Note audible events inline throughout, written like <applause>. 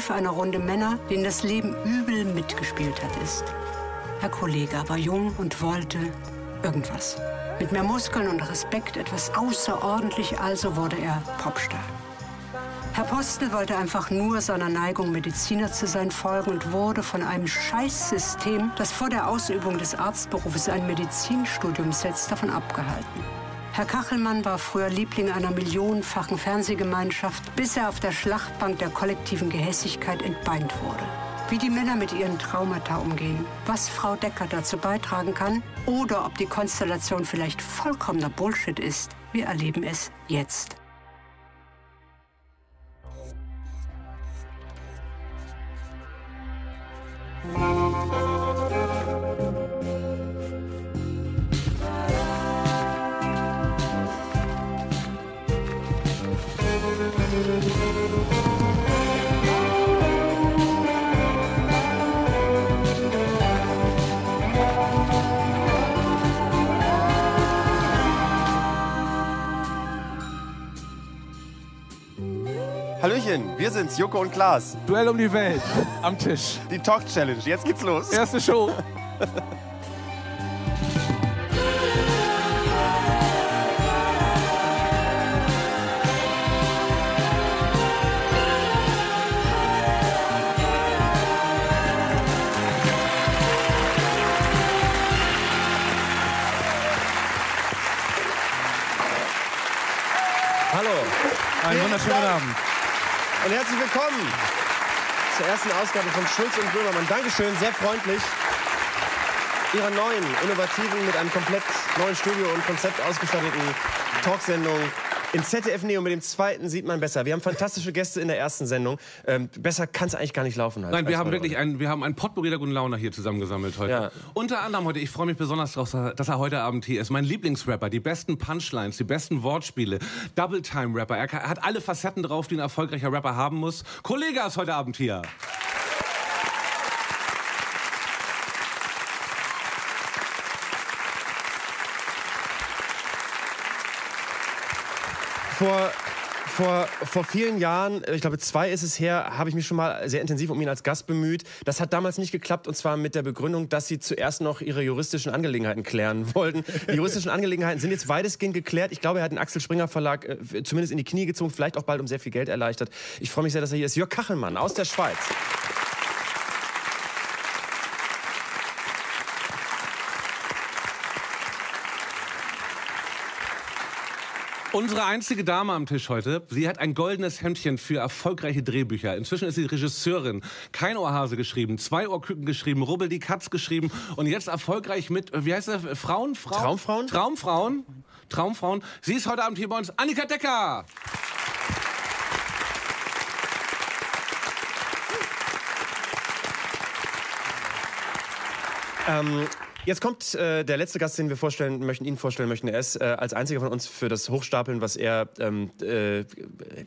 Kollektiv einer Runde Männer, denen das Leben übel mitgespielt hat, ist. Herr Kollege war jung und wollte irgendwas. Mit mehr Muskeln und Respekt etwas außerordentlich, also wurde er Popstar. Herr Postel wollte einfach nur seiner Neigung, Mediziner zu sein, folgen und wurde von einem Scheißsystem, das vor der Ausübung des Arztberufes ein Medizinstudium setzt, davon abgehalten. Herr Kachelmann war früher Liebling einer millionenfachen Fernsehgemeinschaft, bis er auf der Schlachtbank der kollektiven Gehässigkeit entbeint wurde. Wie die Männer mit ihren Traumata umgehen, was Frau Decker dazu beitragen kann oder ob die Konstellation vielleicht vollkommener Bullshit ist, wir erleben es jetzt. Hallöchen, wir sind's, Joko und Klaas. Duell um die Welt am Tisch. Die Talk Challenge, jetzt geht's los. Erste Show. Hallo. Einen wunderschönen. Abend. Und herzlich willkommen zur ersten Ausgabe von Schulz und Böhmermann. Dankeschön, sehr freundlich. Ihrer neuen, innovativen, mit einem komplett neuen Studio und Konzept ausgestatteten Talksendung in ZDF Neo. Mit dem zweiten sieht man besser. Wir haben fantastische Gäste in der ersten Sendung. Ähm, besser kann es eigentlich gar nicht laufen. Halt. Nein, wir haben wirklich einen, wir haben einen Potpourri der guten Laune hier zusammengesammelt heute. Ja. Unter anderem heute, ich freue mich besonders drauf, dass er heute Abend hier ist. Mein Lieblingsrapper, die besten Punchlines, die besten Wortspiele, Double-Time-Rapper. Er er hat alle Facetten drauf, die ein erfolgreicher Rapper haben muss. Kollege ist heute Abend hier. Vor, vor, vor vielen Jahren, ich glaube zwei ist es her, habe ich mich schon mal sehr intensiv um ihn als Gast bemüht. Das hat damals nicht geklappt und zwar mit der Begründung, dass sie zuerst noch ihre juristischen Angelegenheiten klären <laughs> wollten. Die juristischen Angelegenheiten sind jetzt weitestgehend geklärt. Ich glaube, er hat den Axel Springer Verlag äh, zumindest in die Knie gezogen, vielleicht auch bald um sehr viel Geld erleichtert. Ich freue mich sehr, dass er hier ist. Jörg Kachelmann aus der Schweiz. Unsere einzige Dame am Tisch heute, sie hat ein goldenes Hemdchen für erfolgreiche Drehbücher. Inzwischen ist sie Regisseurin. Kein Ohrhase geschrieben, zwei Ohrküken geschrieben, Rubbel die Katz geschrieben und jetzt erfolgreich mit, äh, wie heißt das, Frauen? Frauen? Traumfrauen? Traumfrauen. Traumfrauen. Sie ist heute Abend hier bei uns, Annika Decker. Ähm, jetzt kommt äh, der letzte Gast, den wir vorstellen möchten, Ihnen vorstellen möchten. Er ist äh, als einziger von uns für das Hochstapeln, was er ähm, äh,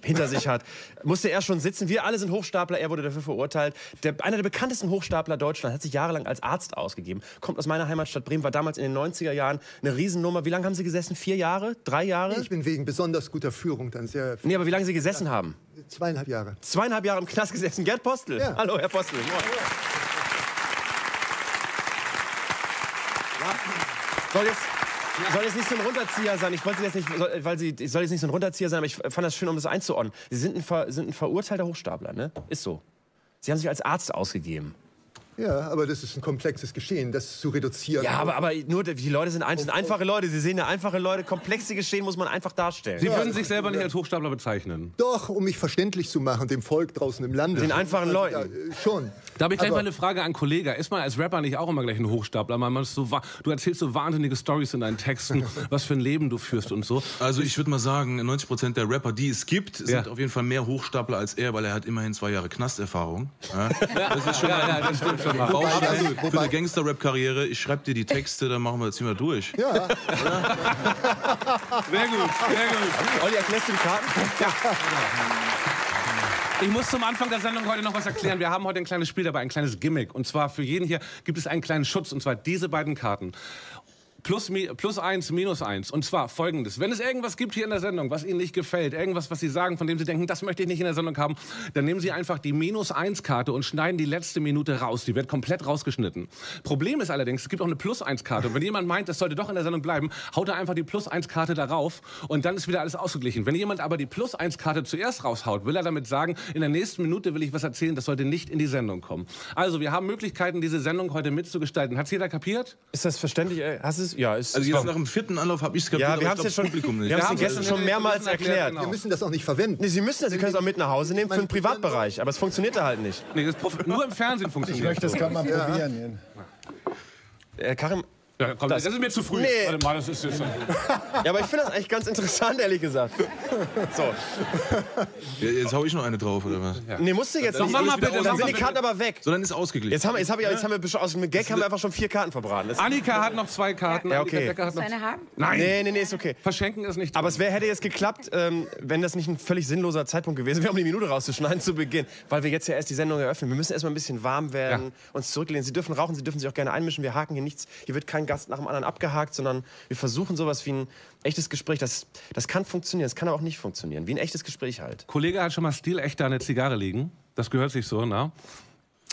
hinter sich hat, <laughs> musste er schon sitzen. Wir alle sind Hochstapler, er wurde dafür verurteilt. Der, einer der bekanntesten Hochstapler Deutschlands hat sich jahrelang als Arzt ausgegeben. Kommt aus meiner Heimatstadt Bremen, war damals in den 90er Jahren eine Riesennummer. Wie lange haben Sie gesessen? Vier Jahre? Drei Jahre? Ich bin wegen besonders guter Führung dann sehr Nee, aber wie lange Sie gesessen haben? zweieinhalb Jahre. Zweieinhalb Jahre im Knast gesessen. Gerd Postel. Ja. Hallo, Herr Postel. Moin. Soll jetzt, soll jetzt nicht so ein Runterzieher sein. Ich wollte Sie jetzt nicht, soll, weil Sie, soll jetzt nicht so ein Runterzieher sein, aber ich fand das schön, um das einzuordnen. Sie sind ein, ver, sind ein verurteilter Hochstapler, ne? Ist so. Sie haben sich als Arzt ausgegeben. Ja, aber das ist ein komplexes Geschehen, das zu reduzieren. Ja, aber, aber nur die Leute sind, ein, sind einfache Leute. Sie sehen ja einfache Leute. Komplexe Geschehen muss man einfach darstellen. Sie würden sich selber nicht als Hochstapler bezeichnen. Doch, um mich verständlich zu machen, dem Volk draußen im Lande. Den einfachen Leuten. Ja, schon. Da habe ich gleich Aber- mal eine Frage an Kollega. Ist man als Rapper nicht auch immer gleich ein Hochstapler? Man ist so, du erzählst so wahnsinnige Stories in deinen Texten, <laughs> was für ein Leben du führst und so. Also ich würde mal sagen, 90% der Rapper, die es gibt, sind Ja. auf jeden Fall mehr Hochstapler als er, weil er hat immerhin zwei Jahre Knasterfahrung. Ja? <laughs> Das ist schon Ja, mal ja, das stimmt schon mal. Also, für eine Gangster-Rap-Karriere. Ich schreibe dir die Texte, dann machen wir, ziehen wir durch. Ja, Sehr gut, sehr gut. Olli, erklärst du die Karten? Ich muss zum Anfang der Sendung heute noch was erklären. Wir haben heute ein kleines Spiel dabei, ein kleines Gimmick. Und zwar für jeden hier gibt es einen kleinen Schutz, und zwar diese beiden Karten. Plus, plus eins, minus eins. Und zwar folgendes. Wenn es irgendwas gibt hier in der Sendung, was Ihnen nicht gefällt, irgendwas, was Sie sagen, von dem Sie denken, das möchte ich nicht in der Sendung haben, dann nehmen Sie einfach die minus eins Karte und schneiden die letzte Minute raus. Die wird komplett rausgeschnitten. Problem ist allerdings, es gibt auch eine plus eins Karte. Und wenn jemand meint, das sollte doch in der Sendung bleiben, haut er einfach die plus eins Karte darauf und dann ist wieder alles ausgeglichen. Wenn jemand aber die plus eins Karte zuerst raushaut, will er damit sagen, in der nächsten Minute will ich was erzählen, das sollte nicht in die Sendung kommen. Also, wir haben Möglichkeiten, diese Sendung heute mitzugestalten. Hat's jeder kapiert? Ist das verständlich? äh, Hast du es? Ja, ist. Also jetzt nach dem vierten Anlauf habe ich es kapiert, ja, wir ich haben es schon. Publikum nicht. Wir haben es wir schon müssen- mehrmals erklärt. genau. Wir müssen das auch nicht verwenden. Nee, Sie müssen das, Sie können es auch mit nach Hause nehmen für den Privatbereich, aber es funktioniert da halt nicht. Nee, das nur im Fernsehen Ich funktioniert. möchte das gerade mal probieren. Äh, Karim, Ja, komm, das, ist mir zu früh. Nee. Warte mal, das ist jetzt ja, aber ich finde das eigentlich ganz interessant, ehrlich gesagt. <laughs> So. Ja, Jetzt hau ich noch eine drauf, oder was? Nee, musst du jetzt Doch, nicht. mach mal bitte, Dann mach sind die Karten bitte. aber weg. So, dann ist ausgeglichen. Jetzt haben wir, jetzt hab ich, jetzt haben wir aus dem Gag haben wir einfach schon vier Karten verbraten. Das, Annika hat noch zwei Karten. Ja, Annika okay. Becker hat noch Eine haben? Nein, nee, nee, nee, ist okay. verschenken ist nicht. Aber es wär, hätte jetzt geklappt, ähm, wenn das nicht ein völlig sinnloser Zeitpunkt gewesen wäre, um die Minute rauszuschneiden zu Beginn. Weil wir jetzt ja erst die Sendung eröffnen. Wir müssen erstmal ein bisschen warm werden, Ja. uns zurücklehnen. Sie dürfen rauchen, Sie dürfen sich auch gerne einmischen. Wir haken hier nichts. Hier wird kein Gast nach dem anderen abgehakt, sondern wir versuchen sowas wie ein echtes Gespräch. Das, das kann funktionieren, das kann aber auch nicht funktionieren. Wie ein echtes Gespräch halt. Kollege hat schon mal stilecht da eine Zigarre liegen. Das gehört sich so, na?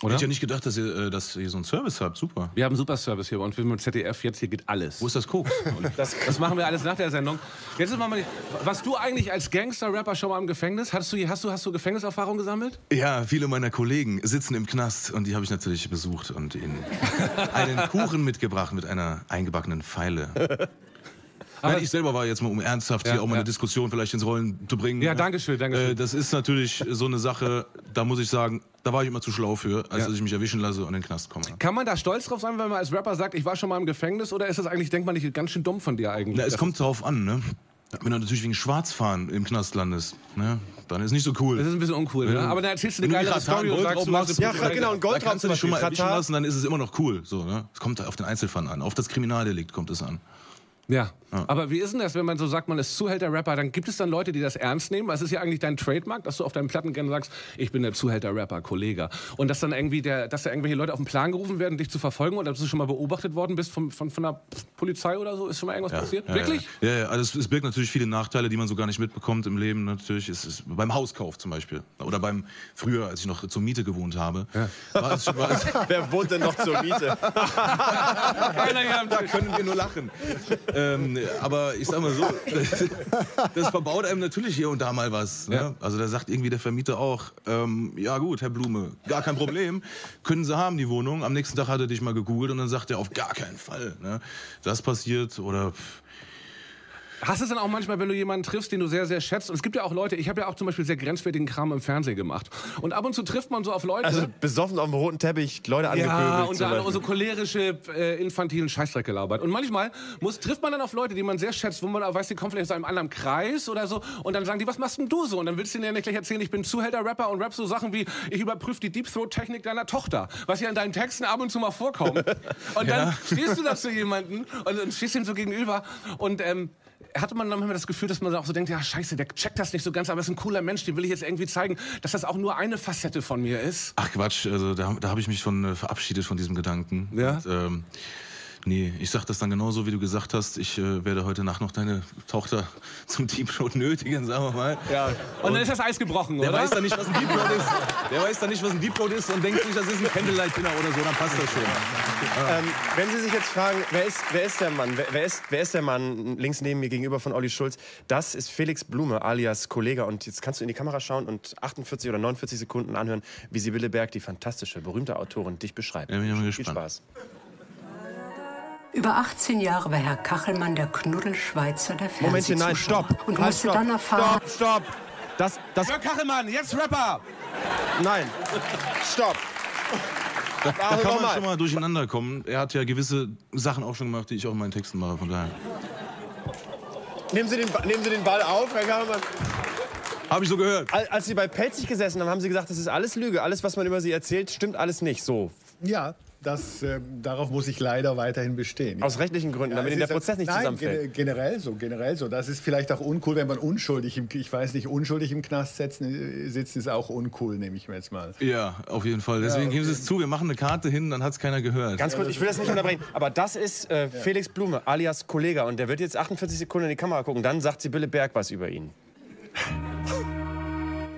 Ich hätte ja nicht gedacht, dass ihr, äh, dass ihr so einen Service habt. Super. Wir haben einen super Service hier und wir mit ZDF jetzt hier geht alles. Wo ist das Koks? <laughs> Das, Das machen wir alles nach der Sendung. Jetzt ist mal, mal was du eigentlich als Gangster-Rapper schon mal im Gefängnis? Hast du, hast du, hast du Gefängniserfahrung gesammelt? ja, viele meiner Kollegen sitzen im Knast und die habe ich natürlich besucht und ihnen einen Kuchen mitgebracht mit einer eingebackenen Pfeile. <laughs> Nein, ich selber war jetzt mal, um ernsthaft Ja, hier auch mal ja. eine Diskussion vielleicht ins Rollen zu bringen. Ja, ne? danke schön, danke schön. Äh, das ist natürlich so eine Sache, da muss ich sagen, da war ich immer zu schlau für, als Ja. dass ich mich erwischen lasse und in den Knast komme. Kann man da stolz drauf sein, wenn man als Rapper sagt, ich war schon mal im Gefängnis? Oder ist das eigentlich, denkt man nicht, ganz schön dumm von dir eigentlich? Na, es kommt drauf an, ne? Wenn du natürlich wegen Schwarzfahren im Knast landest, ne? dann ist nicht so cool. Das ist ein bisschen uncool, ne? Aber dann erzählst du eine Wenn Ratar Story und Gold sagst, drauf du machst, ja, genau, ein du zum dich schon Beispiel. mal lassen, dann ist es immer noch cool. So, ne? Es kommt auf den Einzelfall an. Auf das Kriminaldelikt kommt es an. Ja. Aber wie ist denn das, wenn man so sagt, man ist Zuhälter-Rapper, dann gibt es dann Leute, die das ernst nehmen? Weil Es ist ja eigentlich dein Trademark, dass du auf deinen Platten gerne sagst, ich bin der Zuhälter-Rapper, Kollege. Und dass dann irgendwie der, dass da irgendwelche Leute auf den Plan gerufen werden, dich zu verfolgen oder dass du schon mal beobachtet worden bist von, von, von der Polizei oder so? Ist schon mal irgendwas passiert? Ja, Wirklich? Ja, ja, ja. Also es, es birgt natürlich viele Nachteile, die man so gar nicht mitbekommt im Leben. Natürlich ist es beim Hauskauf zum Beispiel. Oder beim früher, als ich noch zur Miete gewohnt habe. War es, war es, <laughs> wer wohnt denn noch zur Miete? <laughs> Keiner hier am da können wir nur lachen. ähm, aber ich sag mal so, das, das verbaut einem natürlich hier und da mal was. Ne? Ja. Also da sagt irgendwie der Vermieter auch, ähm, ja gut, Herr Blume, gar kein Problem, können Sie haben die Wohnung. Am nächsten Tag hat er dich mal gegoogelt und dann sagt er, auf gar keinen Fall. Ne? Das passiert oder... Hast du es dann auch manchmal, wenn du jemanden triffst, den du sehr, sehr schätzt? Und es gibt ja auch Leute, ich habe ja auch zum Beispiel sehr grenzwertigen Kram im Fernsehen gemacht. Und ab und zu trifft man so auf Leute. Also besoffen auf dem roten Teppich, Leute angepöbelt. Ja, und dann Beispiel. so cholerische, äh, infantilen Scheißdreck gelabert. Und manchmal muss, trifft man dann auf Leute, die man sehr schätzt, wo man auch weiß, die kommen vielleicht aus einem anderen Kreis oder so. Und dann sagen die, was machst denn du so? Und dann willst du denen ja nicht gleich erzählen, ich bin Zuhälter-Rapper und rap so Sachen wie, ich überprüfe die Deep-Throat-Technik deiner Tochter. Was ja in deinen Texten ab und zu mal vorkommt. <laughs> Und dann stehst du da zu jemanden und, und stehst ihm so gegenüber und ähm, hatte man dann manchmal das Gefühl, dass man auch so denkt, ja scheiße, der checkt das nicht so ganz, aber ist ein cooler Mensch, dem will ich jetzt irgendwie zeigen, dass das auch nur eine Facette von mir ist. Ach Quatsch, also da, da habe ich mich von äh, verabschiedet von diesem Gedanken. Ja? Und, ähm, nee, ich sag das dann genauso, wie du gesagt hast. Ich äh, werde heute Nacht noch deine Tochter <laughs> zum Deep Throat nötigen, sagen wir mal. Ja. Und dann ist das Eis gebrochen, Der oder? weiß dann nicht, was ein Deep Throat ist. Der weiß dann nicht, was ein Deep Throat ist und denkt sich, das ist ein Candlelight Dinner oder so, dann passt das schon. Ähm, wenn Sie sich jetzt fragen, wer ist, wer ist der Mann? Wer, wer, ist, wer ist der Mann links neben mir gegenüber von Olli Schulz? Das ist Felix Blume alias Kollege. Und jetzt kannst du in die Kamera schauen und 48 oder 49 Sekunden anhören, wie Sibylle Berg, die fantastische, berühmte Autorin, dich beschreibt. Ja, bin ich mal Viel gespannt. Spaß. Über 18 Jahre war Herr Kachelmann der Knuddelschweizer der Momentchen, nein, Fernsehzuschauer stopp. Und Halt, musste stopp, dann erfahren, Stopp, stopp. Das, das, Jörg Kachelmann, jetzt Rapper! nein. Stopp. Da Also kann man nochmal. schon mal durcheinander kommen. Er hat ja gewisse Sachen auch schon gemacht, die ich auch in meinen Texten mache, von daher. Nehmen Sie den, nehmen Sie den Ball auf, Herr Kachelmann. Habe ich so gehört. Al- Als Sie bei Pelzig gesessen haben, haben Sie gesagt, das ist alles Lüge. Alles, was man über Sie erzählt, stimmt alles nicht. So. Ja, das, äh, darauf muss ich leider weiterhin bestehen. Aus rechtlichen Gründen, damit es Ihnen der Prozess nicht nein, zusammenfällt. gen- generell so, generell so. Das ist vielleicht auch uncool, wenn man unschuldig im, ich weiß nicht, unschuldig im Knast sitzen, sitzt, ist auch uncool, nehme ich mir jetzt mal. Ja, auf jeden Fall. Deswegen geben Sie es zu, wir machen eine Karte hin, dann hat es keiner gehört. Ganz kurz, ich will das nicht unterbrechen, aber das ist äh, Felix Blume, alias Kollega, und der wird jetzt 48 Sekunden in die Kamera gucken. Dann sagt Sibylle Berg was über ihn.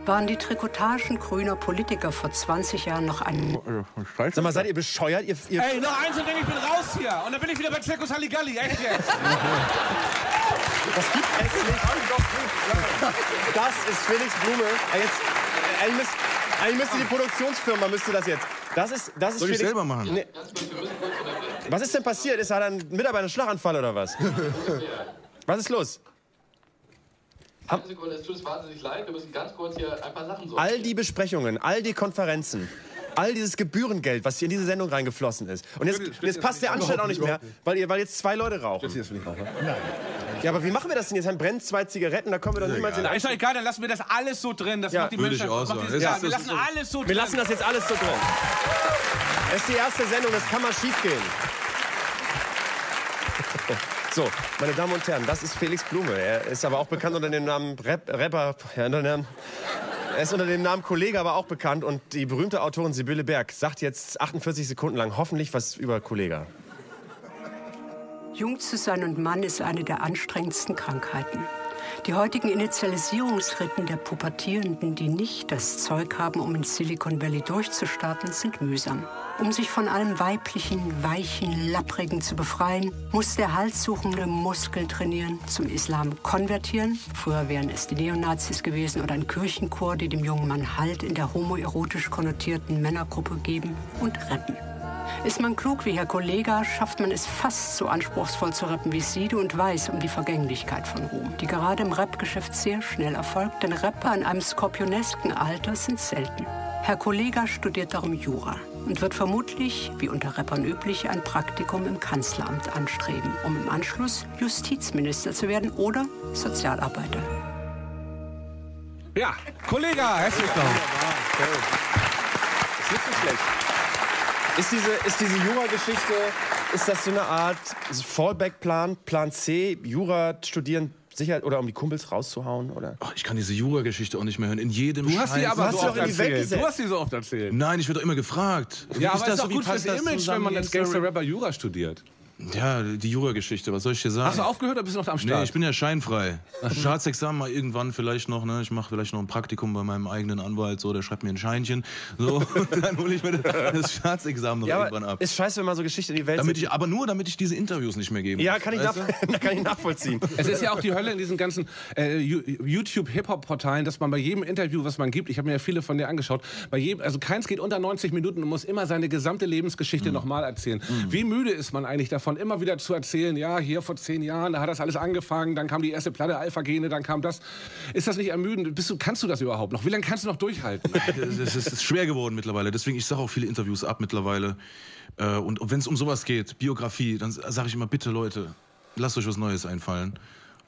Waren die Trikotagen grüner Politiker vor 20 Jahren noch ein Sag mal, seid ihr bescheuert? Ihr, ihr Ey, noch eins und denke ich bin raus hier. Und dann bin ich wieder bei Zirkus Halligalli. Echt jetzt? Das gibt es nicht. Das ist Felix Blume. Jetzt, eigentlich, müsst, eigentlich müsste die Produktionsfirma müsste das jetzt. Das ist, das ist Soll ich Felix. selber machen? Nee. Was ist denn passiert? Ist hat ein Mitarbeiter einen Schlaganfall oder was? Was ist los? Eine Sekunde, es tut uns wahnsinnig leid. Wir müssen ganz kurz hier ein paar Sachen sortieren. All die Besprechungen, all die Konferenzen, all dieses Gebührengeld, was hier in diese Sendung reingeflossen ist. Und jetzt, jetzt passt der Anstand auch nicht mehr, weil, ihr, weil jetzt zwei Leute rauchen. Ja, aber wie machen wir das denn jetzt? Dann brennen zwei Zigaretten, da kommen wir doch niemals in Ist doch egal, dann lassen wir das alles so drin. Das Ja, macht die würde ich auch Ja, ist- wir es lassen alles so drin. Wir lassen das jetzt alles so drin. Es ist die erste Sendung, das kann mal schief gehen. So, meine Damen und Herren, das ist Felix Blume. Er ist aber auch bekannt unter dem Namen Rap, Rapper. Ja, er ist unter dem Namen Kollege aber auch bekannt. Und die berühmte Autorin Sibylle Berg sagt jetzt 48 Sekunden lang hoffentlich was über Kollega. Jung zu sein und Mann ist eine der anstrengendsten Krankheiten. Die heutigen Initialisierungsritten der Pubertierenden, die nicht das Zeug haben, um in Silicon Valley durchzustarten, sind mühsam. Um sich von allem Weiblichen, Weichen, Lapprigen zu befreien, muss der Halssuchende Muskeln trainieren, zum Islam konvertieren. Früher wären es die Neonazis gewesen oder ein Kirchenchor, die dem jungen Mann Halt in der homoerotisch konnotierten Männergruppe geben und retten. Ist man klug wie Herr Kollega, schafft man es fast so anspruchsvoll zu rappen wie Sido und weiß um die Vergänglichkeit von Ruhm, die gerade im Rap-Geschäft sehr schnell erfolgt, denn Rapper in einem skorpionesken Alter sind selten. Herr Kollega studiert darum Jura und wird vermutlich, wie unter Rappern üblich, ein Praktikum im Kanzleramt anstreben, um im Anschluss Justizminister zu werden oder Sozialarbeiter. Ja, Kollege, herzlich willkommen. Ist nicht so schlecht. Ist diese, ist diese Jura-Geschichte, ist das so eine Art Fallback-Plan, Plan C, Jura studieren, Sicherheit oder um die Kumpels rauszuhauen? Oder? Ach, ich kann diese Jura-Geschichte auch nicht mehr hören. In jedem Du hast die Scheiß- aber hast so sie oft doch in die Welt erzählt. gesetzt. Du hast die so oft erzählt. Nein, ich werde doch immer gefragt. Ja, aber ist ist das doch so? Gut fürs Image, wenn man als jetzt? Gangster-Rapper Jura studiert. Ja, die Jura-Geschichte, was soll ich dir sagen? Hast du aufgehört oder bist du noch am Start? Nee, ich bin ja scheinfrei. Staatsexamen mal irgendwann vielleicht noch, ne? Ich mache vielleicht noch ein Praktikum bei meinem eigenen Anwalt, so, der schreibt mir ein Scheinchen. So, <laughs> dann hole ich mir das Staatsexamen noch Ja, irgendwann ab. ist scheiße, wenn man so Geschichte in die Welt Damit ich, aber nur, damit ich diese Interviews nicht mehr gebe. Ja, kann ich, nach, <laughs> kann ich nachvollziehen. Es ist ja auch die Hölle in diesen ganzen äh, YouTube-Hip-Hop-Portalen, dass man bei jedem Interview, was man gibt, ich habe mir ja viele von dir angeschaut, bei jedem, also keins geht unter 90 Minuten und muss immer seine gesamte Lebensgeschichte Mhm. nochmal erzählen. Wie müde ist man eigentlich davon, immer wieder zu erzählen, ja, hier vor zehn Jahren, da hat das alles angefangen, dann kam die erste Platte Alpha-Gene, dann kam das. Ist das nicht ermüdend? Bist du, kannst du das überhaupt noch? Wie lange kannst du noch durchhalten? <laughs> Es ist, ist schwer geworden mittlerweile. Deswegen, ich sage auch viele Interviews ab mittlerweile. Äh, und wenn es um sowas geht, Biografie, dann sage ich immer, bitte Leute, lasst euch was Neues einfallen.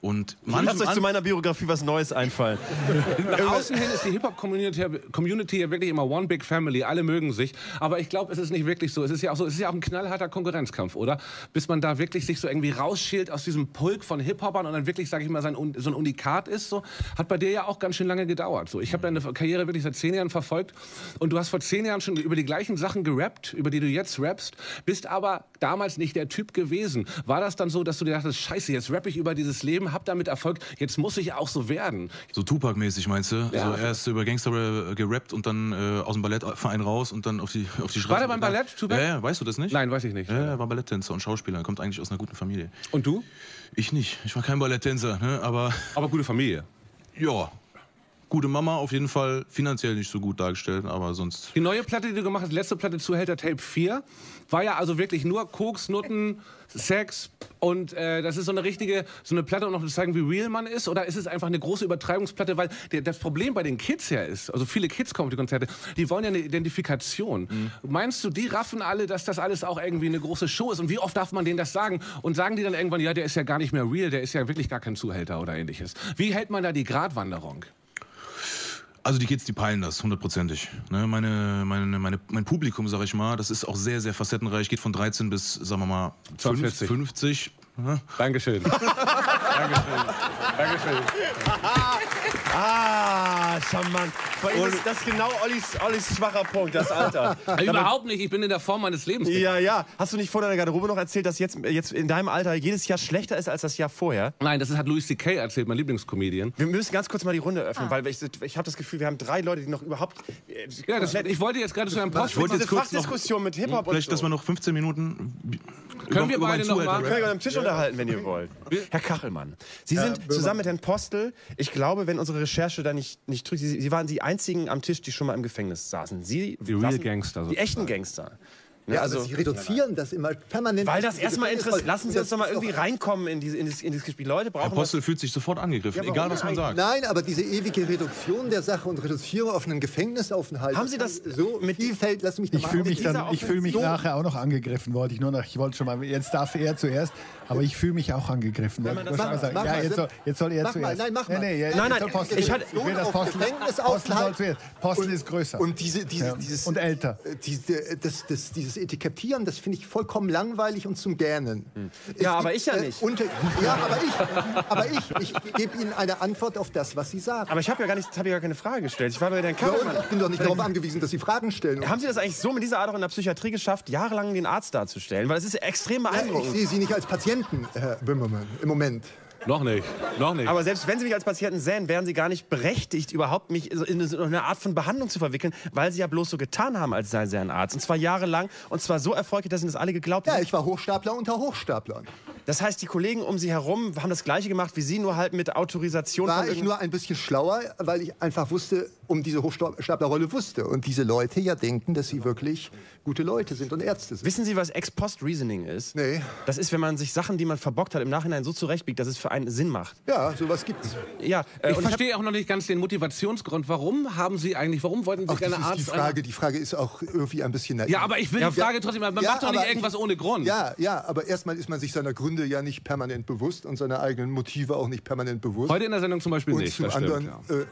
Und Lasst euch zu meiner Biografie was Neues einfallen. <laughs> Nach außen hin ist die Hip-Hop-Community Community ja wirklich immer one big family, alle mögen sich. Aber ich glaube, es ist nicht wirklich so. Es ist ja auch so, es ist ja auch ein knallharter Konkurrenzkampf, oder? Bis man da wirklich sich so irgendwie rausschält aus diesem Pulk von Hip-Hopern und dann wirklich, sage ich mal, so ein Unikat ist, so, hat bei dir ja auch ganz schön lange gedauert. So, ich habe deine Karriere wirklich seit zehn Jahren verfolgt und du hast vor zehn Jahren schon über die gleichen Sachen gerappt, über die du jetzt rappst, bist aber damals nicht der Typ gewesen. War das dann so, dass du dir dachtest, scheiße, jetzt rappe ich über dieses Leben, hab damit Erfolg, jetzt muss ich auch so werden? so Tupac-mäßig meinst du? Ja. Also erst über Gangster äh, gerappt und dann äh, aus dem Ballettverein raus und dann auf die, auf die Straße. War der beim. Ballett, Tupac? Ja, ja, weißt du das nicht? Nein, weiß ich nicht. Ja, er war Balletttänzer und Schauspieler. Er kommt eigentlich aus einer guten Familie. Und du? Ich nicht. Ich war kein Balletttänzer, ne? aber Aber gute Familie. ja. Gute Mama auf jeden Fall, finanziell nicht so gut dargestellt, aber sonst. Die neue Platte, die du gemacht hast, letzte Platte Zuhälter Tape 4, war ja also wirklich nur Koks, Nutten, Sex und äh, das ist so eine richtige, so eine Platte, um noch zu zeigen, wie real man ist? Oder ist es einfach eine große Übertreibungsplatte? Weil der, das Problem bei den Kids ja ist, also viele Kids kommen auf die Konzerte, die wollen ja eine Identifikation. Meinst du, die raffen alle, dass das alles auch irgendwie eine große Show ist? Und wie oft darf man denen das sagen? Und sagen die dann irgendwann, ja, der ist ja gar nicht mehr real, der ist ja wirklich gar kein Zuhälter oder ähnliches. Wie hält man da die Gratwanderung? Also die Kids, die peilen das hundertprozentig. Ne, meine, meine, meine, mein Publikum, sag ich mal, das ist auch sehr, sehr facettenreich. Geht von 13 bis, sagen wir mal, 42. 50. ne? Dankeschön. <laughs> Dankeschön. Dankeschön. Ah, charmant. Allem ist das genau Ollis, Ollis schwacher Punkt, das Alter. <laughs> Überhaupt nicht, ich bin in der Form meines Lebens. Ja, ja. Hast du nicht vor deiner Garderobe noch erzählt, dass jetzt, jetzt in deinem Alter jedes Jahr schlechter ist als das Jahr vorher? Nein, das hat Louis C.K. erzählt, mein Lieblingscomedian. Wir müssen ganz kurz mal die Runde öffnen, weil ich, ich habe das Gefühl, wir haben drei Leute, die noch überhaupt. äh, Ja, das, ich wollte jetzt gerade zu einem Post. Ich wollte diese jetzt kurz Fachdiskussion mit Hip-Hop und vielleicht, so. dass wir noch 15 Minuten Können wir über beide meinen noch mal- Wir können uns am Tisch unterhalten, wenn ihr wollt. Herr Kachelmann, Sie sind Böhmer. zusammen mit Herrn Postel, ich glaube, wenn unsere Recherche da nicht, nicht trügt, Sie, Sie waren die einzigen am Tisch, die schon mal im Gefängnis saßen. Sie Die real saßen, Gangster Die echten Gangster. Ne, Ja, also, aber Sie reduzieren das immer permanent. weil das erstmal interessiert. Lassen Sie uns doch mal irgendwie reinkommen in, diese, in, das, in dieses Gespräch. Leute Herr brauchen was. Postel fühlt sich sofort angegriffen, Ja, egal was man sagt. Nein, aber diese ewige Reduktion der Sache und Reduzierung auf einen Gefängnisaufenthalt. Haben Sie das so mit Vielfalt? Lass mich Ich mal fühle mich, dieser dann, ich fühl mich nachher auch noch angegriffen, wollte ich nur noch. Ich wollte schon mal, jetzt darf er zuerst, aber ich fühle mich auch angegriffen. ich das machen? sagen. Mach Ja, jetzt soll, jetzt soll er Mach zuerst. mal, nein, mach mal. Nee, nee, Nein, jetzt nein, soll Postel, ich hatte- will das Postel, Postel Gefängnisaufenthalt. soll zuerst. Postel Und- ist größer. Und diese, diese, Ja. dieses, Und älter. Diese, das, das, dieses Etikettieren, das finde ich vollkommen langweilig und zum Gähnen. Es Ja, aber gibt, ich ja äh, nicht. Unter, ja, aber ich. Aber ich. Ich gebe Ihnen eine Antwort auf das, was Sie sagen. Aber ich habe ja gar nicht, habe ja gar keine Frage gestellt. Ich war bei Herrn Ja, und Kachelmann. ich bin doch nicht darauf angewiesen, dass Sie Fragen stellen. Haben Sie das eigentlich so mit dieser Art auch in der Psychiatrie geschafft, jahrelang den Arzt darzustellen? Weil es ist extrem Ja, ich beeindruckend. sehe Sie nicht als Patienten, Herr Böhmermann, im Moment. Noch nicht, noch nicht. Aber selbst wenn Sie mich als Patienten sehen, wären Sie gar nicht berechtigt, überhaupt mich in eine Art von Behandlung zu verwickeln, weil Sie ja bloß so getan haben, als seien Sie ein Arzt. Und zwar jahrelang. Und zwar so erfolgreich, dass Ihnen das alle geglaubt Ja, haben. ich war Hochstapler unter Hochstaplern. Das heißt, die Kollegen um Sie herum haben das Gleiche gemacht wie Sie, nur halt mit Autorisation War von ich nur ein bisschen schlauer, weil ich einfach wusste, um diese Hochstaplerrolle wusste. Und diese Leute ja denken, dass sie wirklich gute Leute sind und Ärzte sind. Wissen Sie, was Ex-Post-Reasoning ist? Nee. Das ist, wenn man sich Sachen, die man verbockt hat, im Nachhinein so zurechtbiegt, dass es für einen Sinn macht. Ja, sowas gibt's. Ja, äh, ich verstehe auch noch nicht ganz den Motivationsgrund. Warum haben Sie eigentlich, warum wollten Sie Ach, gerne das ist Arzt die Frage. Die Frage ist auch irgendwie ein bisschen naiv. Ja, aber ich will die Frage trotzdem, man macht doch nicht irgendwas ich- ohne Grund. Ja, ja, aber erstmal ist man sich seiner Gründe ja nicht permanent bewusst und seiner eigenen Motive auch nicht permanent bewusst. Heute in der Sendung zum Beispiel und nicht. zum das stimmt, anderen, ja. äh,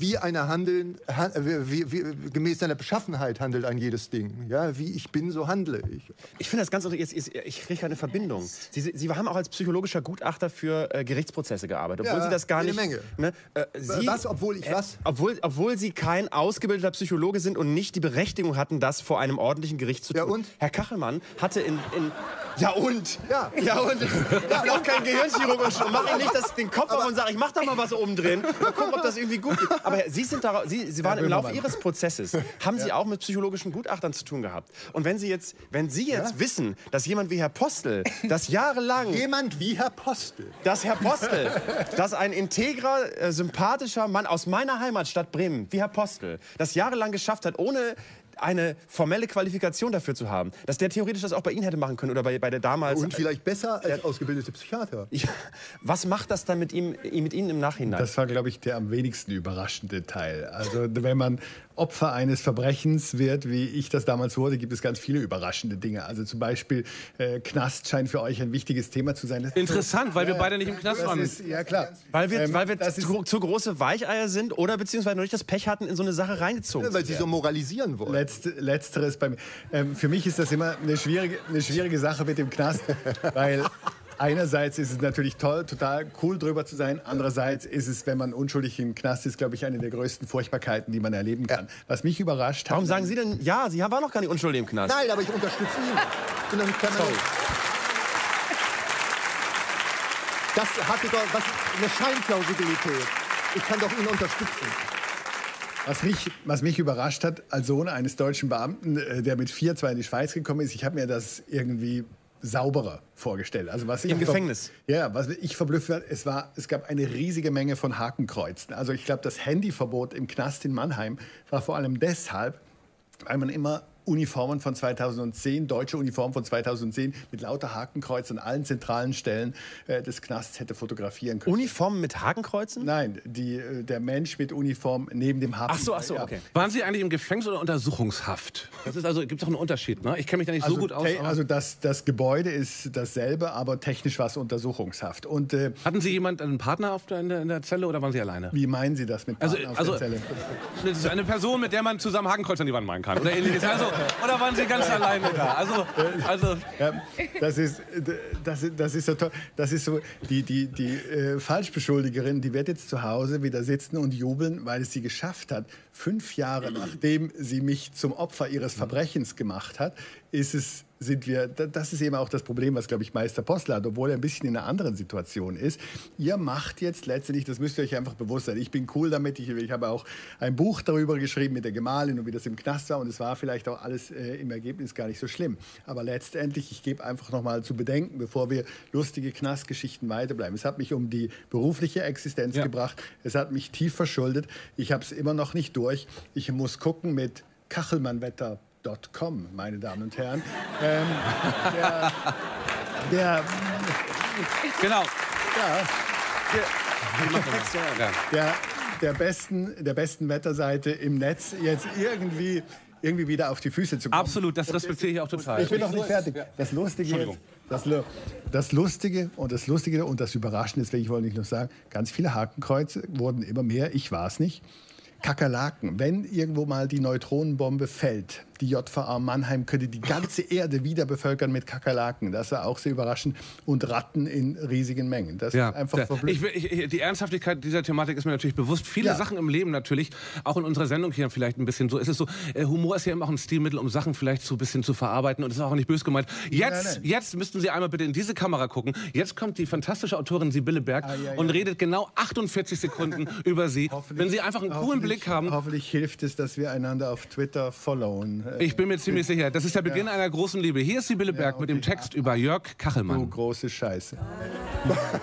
wie einer handeln, ha, wie, wie, gemäß seiner Beschaffenheit handelt ein jedes Ding. Ja, wie ich bin, so handle ich. Ich finde das ganz interessant. Ich kriege eine Verbindung. Sie, Sie haben auch als psychologischer Gutachter für äh, Gerichtsprozesse gearbeitet, obwohl Ja, Sie das gar jede nicht. Menge. Ne, äh, Sie, Was, obwohl ich was? Obwohl, obwohl Sie kein ausgebildeter Psychologe sind und nicht die Berechtigung hatten, das vor einem ordentlichen Gericht zu tun. Ja, und? Herr Kachelmann hatte in. in ja und? Ja. Ja und? Ich bin auch kein Gehirnchirurg und mache Ihnen nicht das, den Kopf auf und sage, ich mach da mal was oben drin. Mal gucken, ob das irgendwie gut geht. Aber Sie sind darauf, Sie, Sie waren im Laufe. Ihres Prozesses, haben Sie auch mit psychologischen Gutachtern zu tun gehabt. Und wenn Sie jetzt, wenn Sie jetzt wissen, dass jemand wie Herr Postel das jahrelang <laughs> Jemand wie Herr Postel. dass Herr Postel, dass ein integrer, äh, sympathischer Mann aus meiner Heimatstadt Bremen, wie Herr Postel, das jahrelang geschafft hat, ohne eine formelle Qualifikation dafür zu haben, dass der theoretisch das auch bei Ihnen hätte machen können oder bei, bei der damals. Und vielleicht besser als ausgebildete Psychiater. Ja, was macht das dann mit ihm, mit Ihnen im Nachhinein? Das war, glaube ich, der am wenigsten überraschende Teil. Also wenn man Opfer eines Verbrechens wird, wie ich das damals wurde, gibt es ganz viele überraschende Dinge. Also zum Beispiel äh, Knast scheint für euch ein wichtiges Thema zu sein. Das- Interessant, weil wir beide nicht im Knast waren. ist, ja klar. weil wir, Ähm, weil wir zu, zu große Weicheier sind oder beziehungsweise noch nicht das Pech hatten, in so eine Sache reingezogen Weil zu sie so moralisieren wollen. Letzt, letzteres bei mir. Ähm, für mich ist das immer eine schwierige, eine schwierige Sache mit dem Knast, weil einerseits ist es natürlich toll, total cool drüber zu sein. Andererseits ist es, wenn man unschuldig im Knast ist, glaube ich, eine der größten Furchtbarkeiten, die man erleben kann. Was mich überrascht hat. Warum sagen Sie denn, ja, Sie waren noch gar nicht unschuldig im Knast? Nein, aber ich unterstütze ihn. Dann permanent. Das hatte doch was, eine Scheinplausibilität. Ich kann doch ihn unterstützen. Was mich, was mich überrascht hat, als Sohn eines deutschen Beamten, äh, der mit vier zwar in die Schweiz gekommen ist, ich habe mir das irgendwie sauberer vorgestellt. Also was ich Im Gefängnis? Ja, was ich verblüfft war, es, war, es gab eine riesige Menge von Hakenkreuzen. Also ich glaube, das Handyverbot im Knast in Mannheim war vor allem deshalb, weil man immer Uniformen von 2010, deutsche Uniformen von 2010 mit lauter Hakenkreuz an allen zentralen Stellen äh, des Knasts hätte fotografieren können. Uniformen mit Hakenkreuzen? Nein, die, äh, der Mensch mit Uniform neben dem Haken. Ach so, ach so, Ja. okay. Waren Sie eigentlich im Gefängnis oder Untersuchungshaft? Das ist also, gibt es auch einen Unterschied, ne? Ich kenne mich da nicht so gut aus. also das, das Gebäude ist dasselbe, aber technisch war es Untersuchungshaft. Und äh, Hatten Sie jemand, einen Partner auf der, in, der, in der Zelle oder waren Sie alleine? wie meinen Sie das mit Also, Partner auf also der Zelle? <laughs> das ist eine Person, mit der man zusammen Hakenkreuz an die Wand malen kann oder ähnliches. Also, oder waren Sie ganz alleine da? Also, also Ja, das ist, das, ist- das ist so toll. Das ist so, die, die, die äh, Falschbeschuldigerin, die wird jetzt zu Hause wieder sitzen und jubeln, weil es sie geschafft hat. Fünf Jahre nachdem sie mich zum Opfer ihres Verbrechens gemacht hat, ist es, sind wir, da- das ist eben auch das Problem, was, glaube ich, Meister Postler hat, obwohl er ein bisschen in einer anderen Situation ist. Ihr macht jetzt letztendlich, das müsst ihr euch einfach bewusst sein, ich bin cool damit, ich, ich habe auch ein Buch darüber geschrieben mit der Gemahlin und wie das im Knast war und es war vielleicht auch alles äh, im Ergebnis gar nicht so schlimm. Aber letztendlich, ich gebe einfach noch mal zu bedenken, bevor wir lustige Knastgeschichten weiterbleiben. Es hat mich um die berufliche Existenz Ja. gebracht, es hat mich tief verschuldet, ich habe es immer noch nicht durch. Ich muss gucken mit Kachelmannwetter.com, meine Damen und Herren. Ähm, der, der, genau. ja, der, der, besten, der besten Wetterseite im Netz jetzt irgendwie, irgendwie wieder auf die Füße zu kommen. Absolut, das respektiere ich auch total. Ich bin noch nicht fertig. Das Lustige, ist, das, das Lustige und das Lustige und das Überraschende ist, ich wollte nicht nur sagen, ganz viele Hakenkreuze wurden immer mehr. Ich war es nicht. Kakerlaken, wenn irgendwo mal die Neutronenbombe fällt, die JVA Mannheim könnte die ganze <laughs> Erde wieder bevölkern mit Kakerlaken. Das war auch sehr überraschend. Und Ratten in riesigen Mengen. Das Ja, ist einfach der- verblüffend. ich, ich, die Ernsthaftigkeit dieser Thematik ist mir natürlich bewusst. Viele Ja. Sachen im Leben natürlich, auch in unserer Sendung hier vielleicht ein bisschen so. ist Es so, äh, Humor ist ja immer auch ein Stilmittel, um Sachen vielleicht so ein bisschen zu verarbeiten und das ist auch nicht böse gemeint. Jetzt, nein. jetzt müssten Sie einmal bitte in diese Kamera gucken. Jetzt kommt die fantastische Autorin Sibylle Berg Ah, ja, ja. und redet genau 48 Sekunden über Sie. Wenn Sie einfach einen coolen Blick haben, Hoffentlich hilft es, dass wir einander auf Twitter followen. Ich bin mir ziemlich sicher, das ist der Beginn einer großen Liebe. Hier ist Sibylle Berg mit dem Text über Jörg Du Kachelmann. große Scheiße.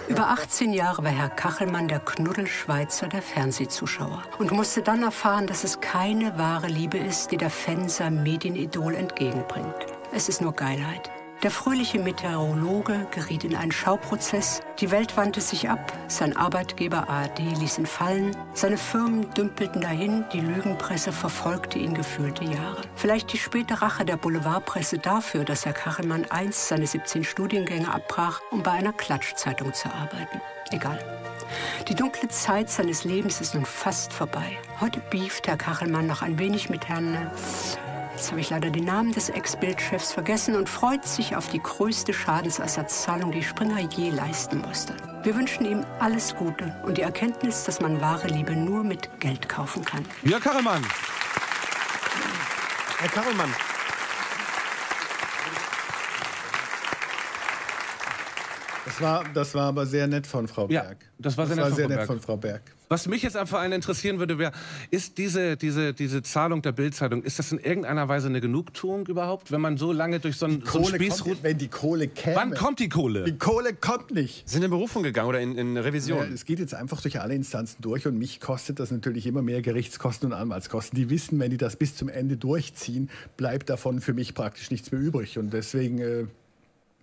Über 18 Jahre war Herr Kachelmann der Knuddelschweizer der Fernsehzuschauer und musste dann erfahren, dass es keine wahre Liebe ist, die der Fan seinem Medienidol entgegenbringt. Es ist nur Geilheit. Der fröhliche Meteorologe geriet in einen Schauprozess. Die Welt wandte sich ab. Sein Arbeitgeber ARD ließ ihn fallen. Seine Firmen dümpelten dahin. Die Lügenpresse verfolgte ihn gefühlte Jahre. Vielleicht die späte Rache der Boulevardpresse dafür, dass Herr Kachelmann einst seine 17 Studiengänge abbrach, um bei einer Klatschzeitung zu arbeiten. Egal. Die dunkle Zeit seines Lebens ist nun fast vorbei. Heute beeft Herr Kachelmann noch ein wenig mit Herrn. Jetzt habe ich leider den Namen des Ex-Bildchefs vergessen und freut sich auf die größte Schadensersatzzahlung, die Springer je leisten musste. Wir wünschen ihm alles Gute und die Erkenntnis, dass man wahre Liebe nur mit Geld kaufen kann. Jörg Kachelmann. Herr Kachelmann, Das war, das war aber sehr nett von Frau Ja, Berg. das war sehr nett von Frau nett von Frau Berg. Was mich jetzt einfach allen interessieren würde, wäre, ist diese, diese, diese Zahlung der Bildzeitung, ist das in irgendeiner Weise eine Genugtuung überhaupt, wenn man so lange durch so einen, so einen Kohle Spieß kommt, wenn die Kohle käme. Wann kommt die Kohle? Die Kohle kommt nicht. sind in Berufung gegangen oder in, in Ja, Revision? es geht jetzt einfach durch alle Instanzen durch und mich kostet das natürlich immer mehr Gerichtskosten und Anwaltskosten. Die wissen, wenn die das bis zum Ende durchziehen, bleibt davon für mich praktisch nichts mehr übrig. Und deswegen äh,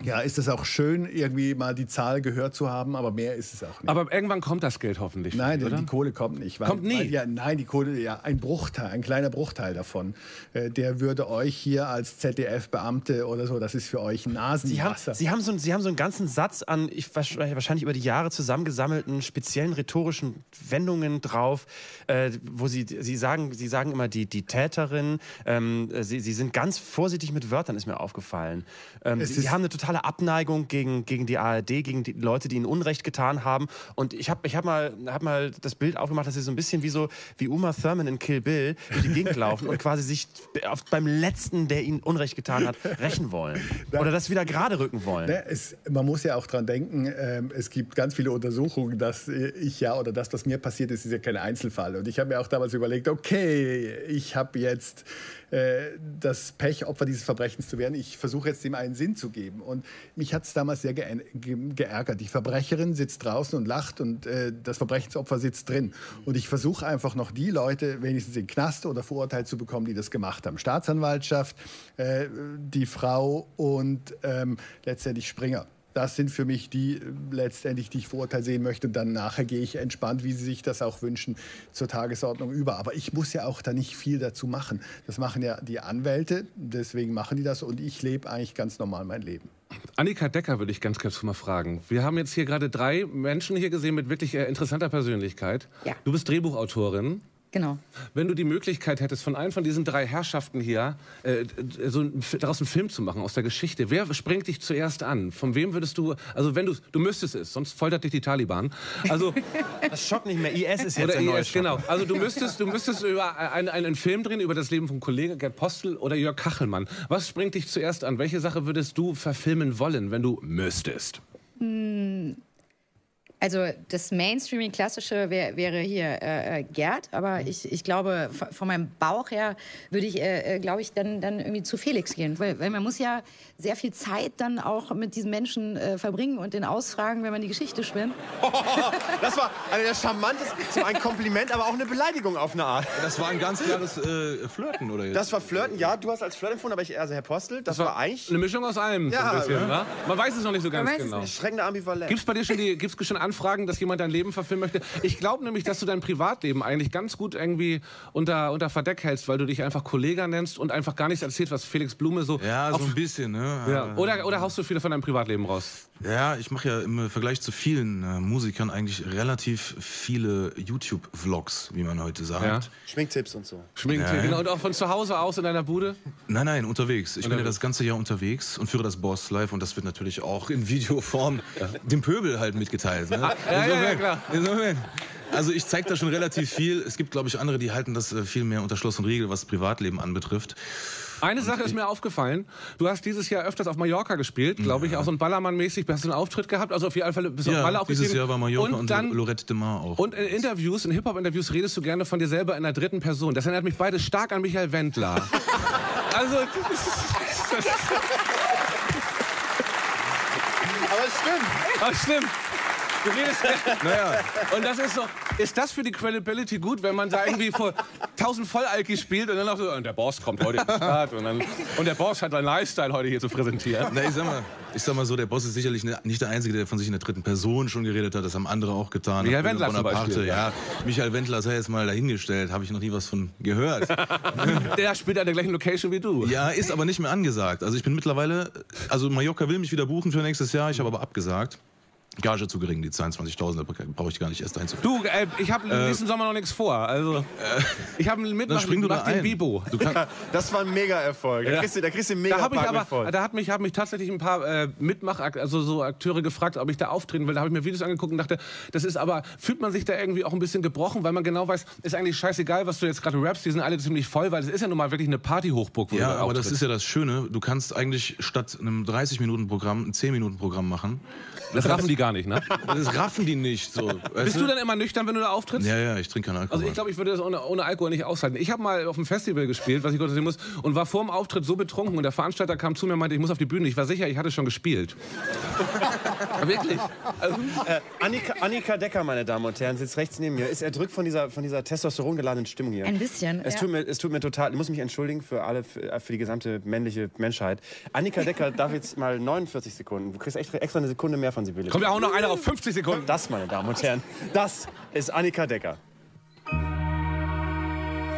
ja, ist es auch schön, irgendwie mal die Zahl gehört zu haben, aber mehr ist es auch nicht. Aber irgendwann kommt das Geld hoffentlich. Nein, oder? die Kohle kommt nicht. Weil, Kommt nie? Weil, ja, nein, die Kohle, ja, ein Bruchteil, ein kleiner Bruchteil davon. Äh, der würde euch hier als ZDF-Beamte oder so, das ist für euch Sie haben, Nasenwasser. Sie, haben so, einen- Sie haben so einen ganzen Satz an ich, wahrscheinlich wahrscheinlich über die Jahre zusammengesammelten speziellen rhetorischen Wendungen drauf, äh, wo Sie, Sie, sagen, Sie sagen immer die, die Täterin. Ähm, Sie, Sie sind ganz vorsichtig mit Wörtern, ist mir aufgefallen. Ähm, Es Sie, Sie ist- haben eine totale Abneigung gegen, gegen die ARD, gegen die Leute, die Ihnen Unrecht getan haben. Und ich habe ich hab mal, hab mal das Bild aufgemacht, dass Sie so ein bisschen wie, so, wie Uma Thurman in Kill Bill durch die Gegend laufen und quasi sich auf, beim Letzten, der Ihnen Unrecht getan hat, rächen wollen. Oder das wieder gerade rücken wollen. Ne, es, man muss ja auch dran denken, ähm, es gibt ganz viele Untersuchungen, dass äh, ich ja oder das, was mir passiert ist, ist ja kein Einzelfall. Und ich habe mir auch damals überlegt, okay, ich habe jetzt äh, das Pech, Opfer dieses Verbrechens zu werden. Ich versuche jetzt dem einen Sinn zu geben. Und mich hat es damals sehr ge ge geärgert. Die Verbrecherin sitzt draußen und lacht und äh, das Verbrechensopfer sitzt drin. Und ich versuche einfach noch die Leute wenigstens in Knast oder verurteilt zu bekommen, die das gemacht haben. Staatsanwaltschaft, äh, die Frau und ähm, letztendlich Springer das sind für mich die äh, letztendlich, die ich verurteilt sehen möchte. Und dann nachher gehe ich entspannt, wie Sie sich das auch wünschen, zur Tagesordnung über. Aber ich muss ja auch da nicht viel dazu machen. Das machen ja die Anwälte, deswegen machen die das. Und ich lebe eigentlich ganz normal mein Leben. Annika Decker würde ich ganz kurz mal fragen. Wir haben jetzt hier gerade drei Menschen hier gesehen mit wirklich äh, interessanter Persönlichkeit. Ja. Du bist Drehbuchautorin. Genau. Wenn du die Möglichkeit hättest, von einem von diesen drei Herrschaften hier äh, so ein, daraus einen Film zu machen aus der Geschichte, wer springt dich zuerst an? Von wem würdest du, also wenn du, du müsstest es, sonst foltert dich die Taliban. Also <laughs> Das schockt nicht mehr. IS ist jetzt oder der neue IS, genau. Also du müsstest, du müsstest über einen, einen Film drehen über das Leben von Kollege Gerd Postel oder Jörg Kachelmann. Was springt dich zuerst an? Welche Sache würdest du verfilmen wollen, wenn du müsstest? Also das Mainstreaming-Klassische wär, wäre hier äh, äh, Gerd, aber ich, ich glaube, von meinem Bauch her würde ich, äh, äh, glaube ich, dann, dann irgendwie zu Felix gehen. Weil, weil man muss ja sehr viel Zeit dann auch mit diesen Menschen äh, verbringen und den ausfragen, wenn man die Geschichte spinnt. <laughs> Das war einer der charmantesten, so ein Kompliment, aber auch eine Beleidigung auf eine Art. Das war ein ganz klares äh, Flirten, oder? Das war Flirten, ja, du hast als Flirt empfunden, aber ich, also Herr Postel, das, war eigentlich Eine Mischung aus allem. Ja, so ein bisschen, ja. wa? Man weiß es noch nicht so ganz genau. schreckende Ambivalenz. Gibt es bei dir schon, die, gibt's schon Anfragen, dass jemand dein Leben verfilmen möchte? Ich glaube nämlich, dass du dein Privatleben eigentlich ganz gut irgendwie unter, unter Verdeck hältst, weil du dich einfach Kollega nennst und einfach gar nichts erzählt, was Felix Blume so. Ja, so ein bisschen, ne? ja. Oder, oder haust du viele von deinem Privatleben raus? Ja, ich mache ja im Vergleich zu vielen äh, Musikern eigentlich relativ viele YouTube-Vlogs, wie man heute sagt. Ja. Schminktipps und so. Schminkt Ja. genau. Und auch von zu Hause aus in deiner Bude? Nein, nein, unterwegs. Ich bin ja Unterwegs. das ganze Jahr unterwegs und führe das Boss live und das wird natürlich auch in Videoform dem Pöbel halt mitgeteilt. Ne? Ja, ja, Insofern- klar. insofern. Also ich zeige da schon relativ viel. Es gibt, glaube ich, andere, die halten das äh, viel mehr unter Schloss und Riegel, was Privatleben anbetrifft. Eine Sache ist mir aufgefallen. Du hast dieses Jahr öfters auf Mallorca gespielt, glaube ich, auch so ein Ballermann-mäßig. Hast du einen Auftritt gehabt? Also auf jeden Fall bist du auf Malle Ja, aufgetreten. dieses Jahr war Mallorca und, und dann Lorette de Mar auch. Und in Interviews, in Hip-Hop-Interviews redest du gerne von dir selber in der dritten Person. Das erinnert mich beide stark an Michael Wendler. <laughs> also, Aber es stimmt. das stimmt. Du redest, <laughs> naja. Und das ist so, ist das für die Credibility gut, wenn man da irgendwie vor 1000 Vollalki spielt und dann noch so, und der Boss kommt heute in die Stadt und, dann, und der Boss hat seinen Lifestyle heute hier zu präsentieren. Na, ich sag mal, ich sag mal so, der Boss ist sicherlich ne- nicht der Einzige, der von sich in der dritten Person schon geredet hat. Das haben andere auch getan. Michael Wendler zum Beispiel, Ja, Michael Wendler sei jetzt mal dahingestellt, habe ich noch nie was von gehört. <laughs> Der spielt an der gleichen Location wie du. ja, ist aber nicht mehr angesagt. Also ich bin mittlerweile, also Mallorca will mich wieder buchen für nächstes Jahr, ich habe aber abgesagt. Gage zu gering, die 22.000, da brauche ich gar nicht erst zu Du, äh, ich habe nächsten Sommer noch nichts vor. Also, ich habe einen Dann Mitmachen, spring du da mach den ein. Bibo. <laughs> Das war ein Mega-Erfolg. Da Ja. kriegst du, da kriegst du einen mega Da habe ich mit aber, voll. da hat mich, haben mich tatsächlich ein paar äh, Mitmach, also so Akteure gefragt, ob ich da auftreten will. Da habe ich mir Videos angeguckt und dachte, das ist aber, fühlt man sich da irgendwie auch ein bisschen gebrochen, weil man genau weiß, ist eigentlich scheißegal, was du jetzt gerade rappst, die sind alle ziemlich voll, weil es ist ja nun mal wirklich eine Party-Hochburg, ja, da aber das ist ja das Schöne. Du kannst eigentlich statt einem 30-Minuten-Programm ein 10-Minuten-Programm machen. Das raffen die gar nicht, ne? Das raffen die nicht so. weißt Bist du dann immer nüchtern, wenn du da auftrittst? Ja, ja, ich trinke keinen Alkohol. Also ich glaube, ich würde das ohne, ohne Alkohol nicht aushalten. Ich habe mal auf einem Festival gespielt, was ich Gott sehen muss, und war vor dem Auftritt so betrunken und der Veranstalter kam zu mir und meinte, ich muss auf die Bühne. Ich war sicher, ich hatte schon gespielt. <laughs> Wirklich. Also, Äh, Annika, Annika Decker, meine Damen und Herren, sitzt rechts neben mir. Ist erdrückt von dieser, von dieser Testosteron geladenen Stimmung hier. Ein bisschen, Es, ja. tut mir, es tut mir total, ich muss mich entschuldigen für alle, für, für die gesamte männliche Menschheit. Annika Decker darf jetzt mal 49 Sekunden. Du kriegst extra, extra eine Sekunde mehr von Sibylle. kommt ja auch noch einer auf 50 Sekunden. Das, meine Damen und Herren, das ist Annika Decker.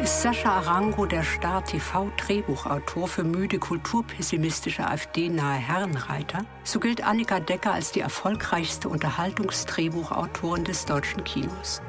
Ist Sascha Arango der Star-TV-Drehbuchautor für müde, kulturpessimistische AfD-nahe Herrenreiter, so gilt Annika Decker als die erfolgreichste Unterhaltungsdrehbuchautorin des deutschen Kinos.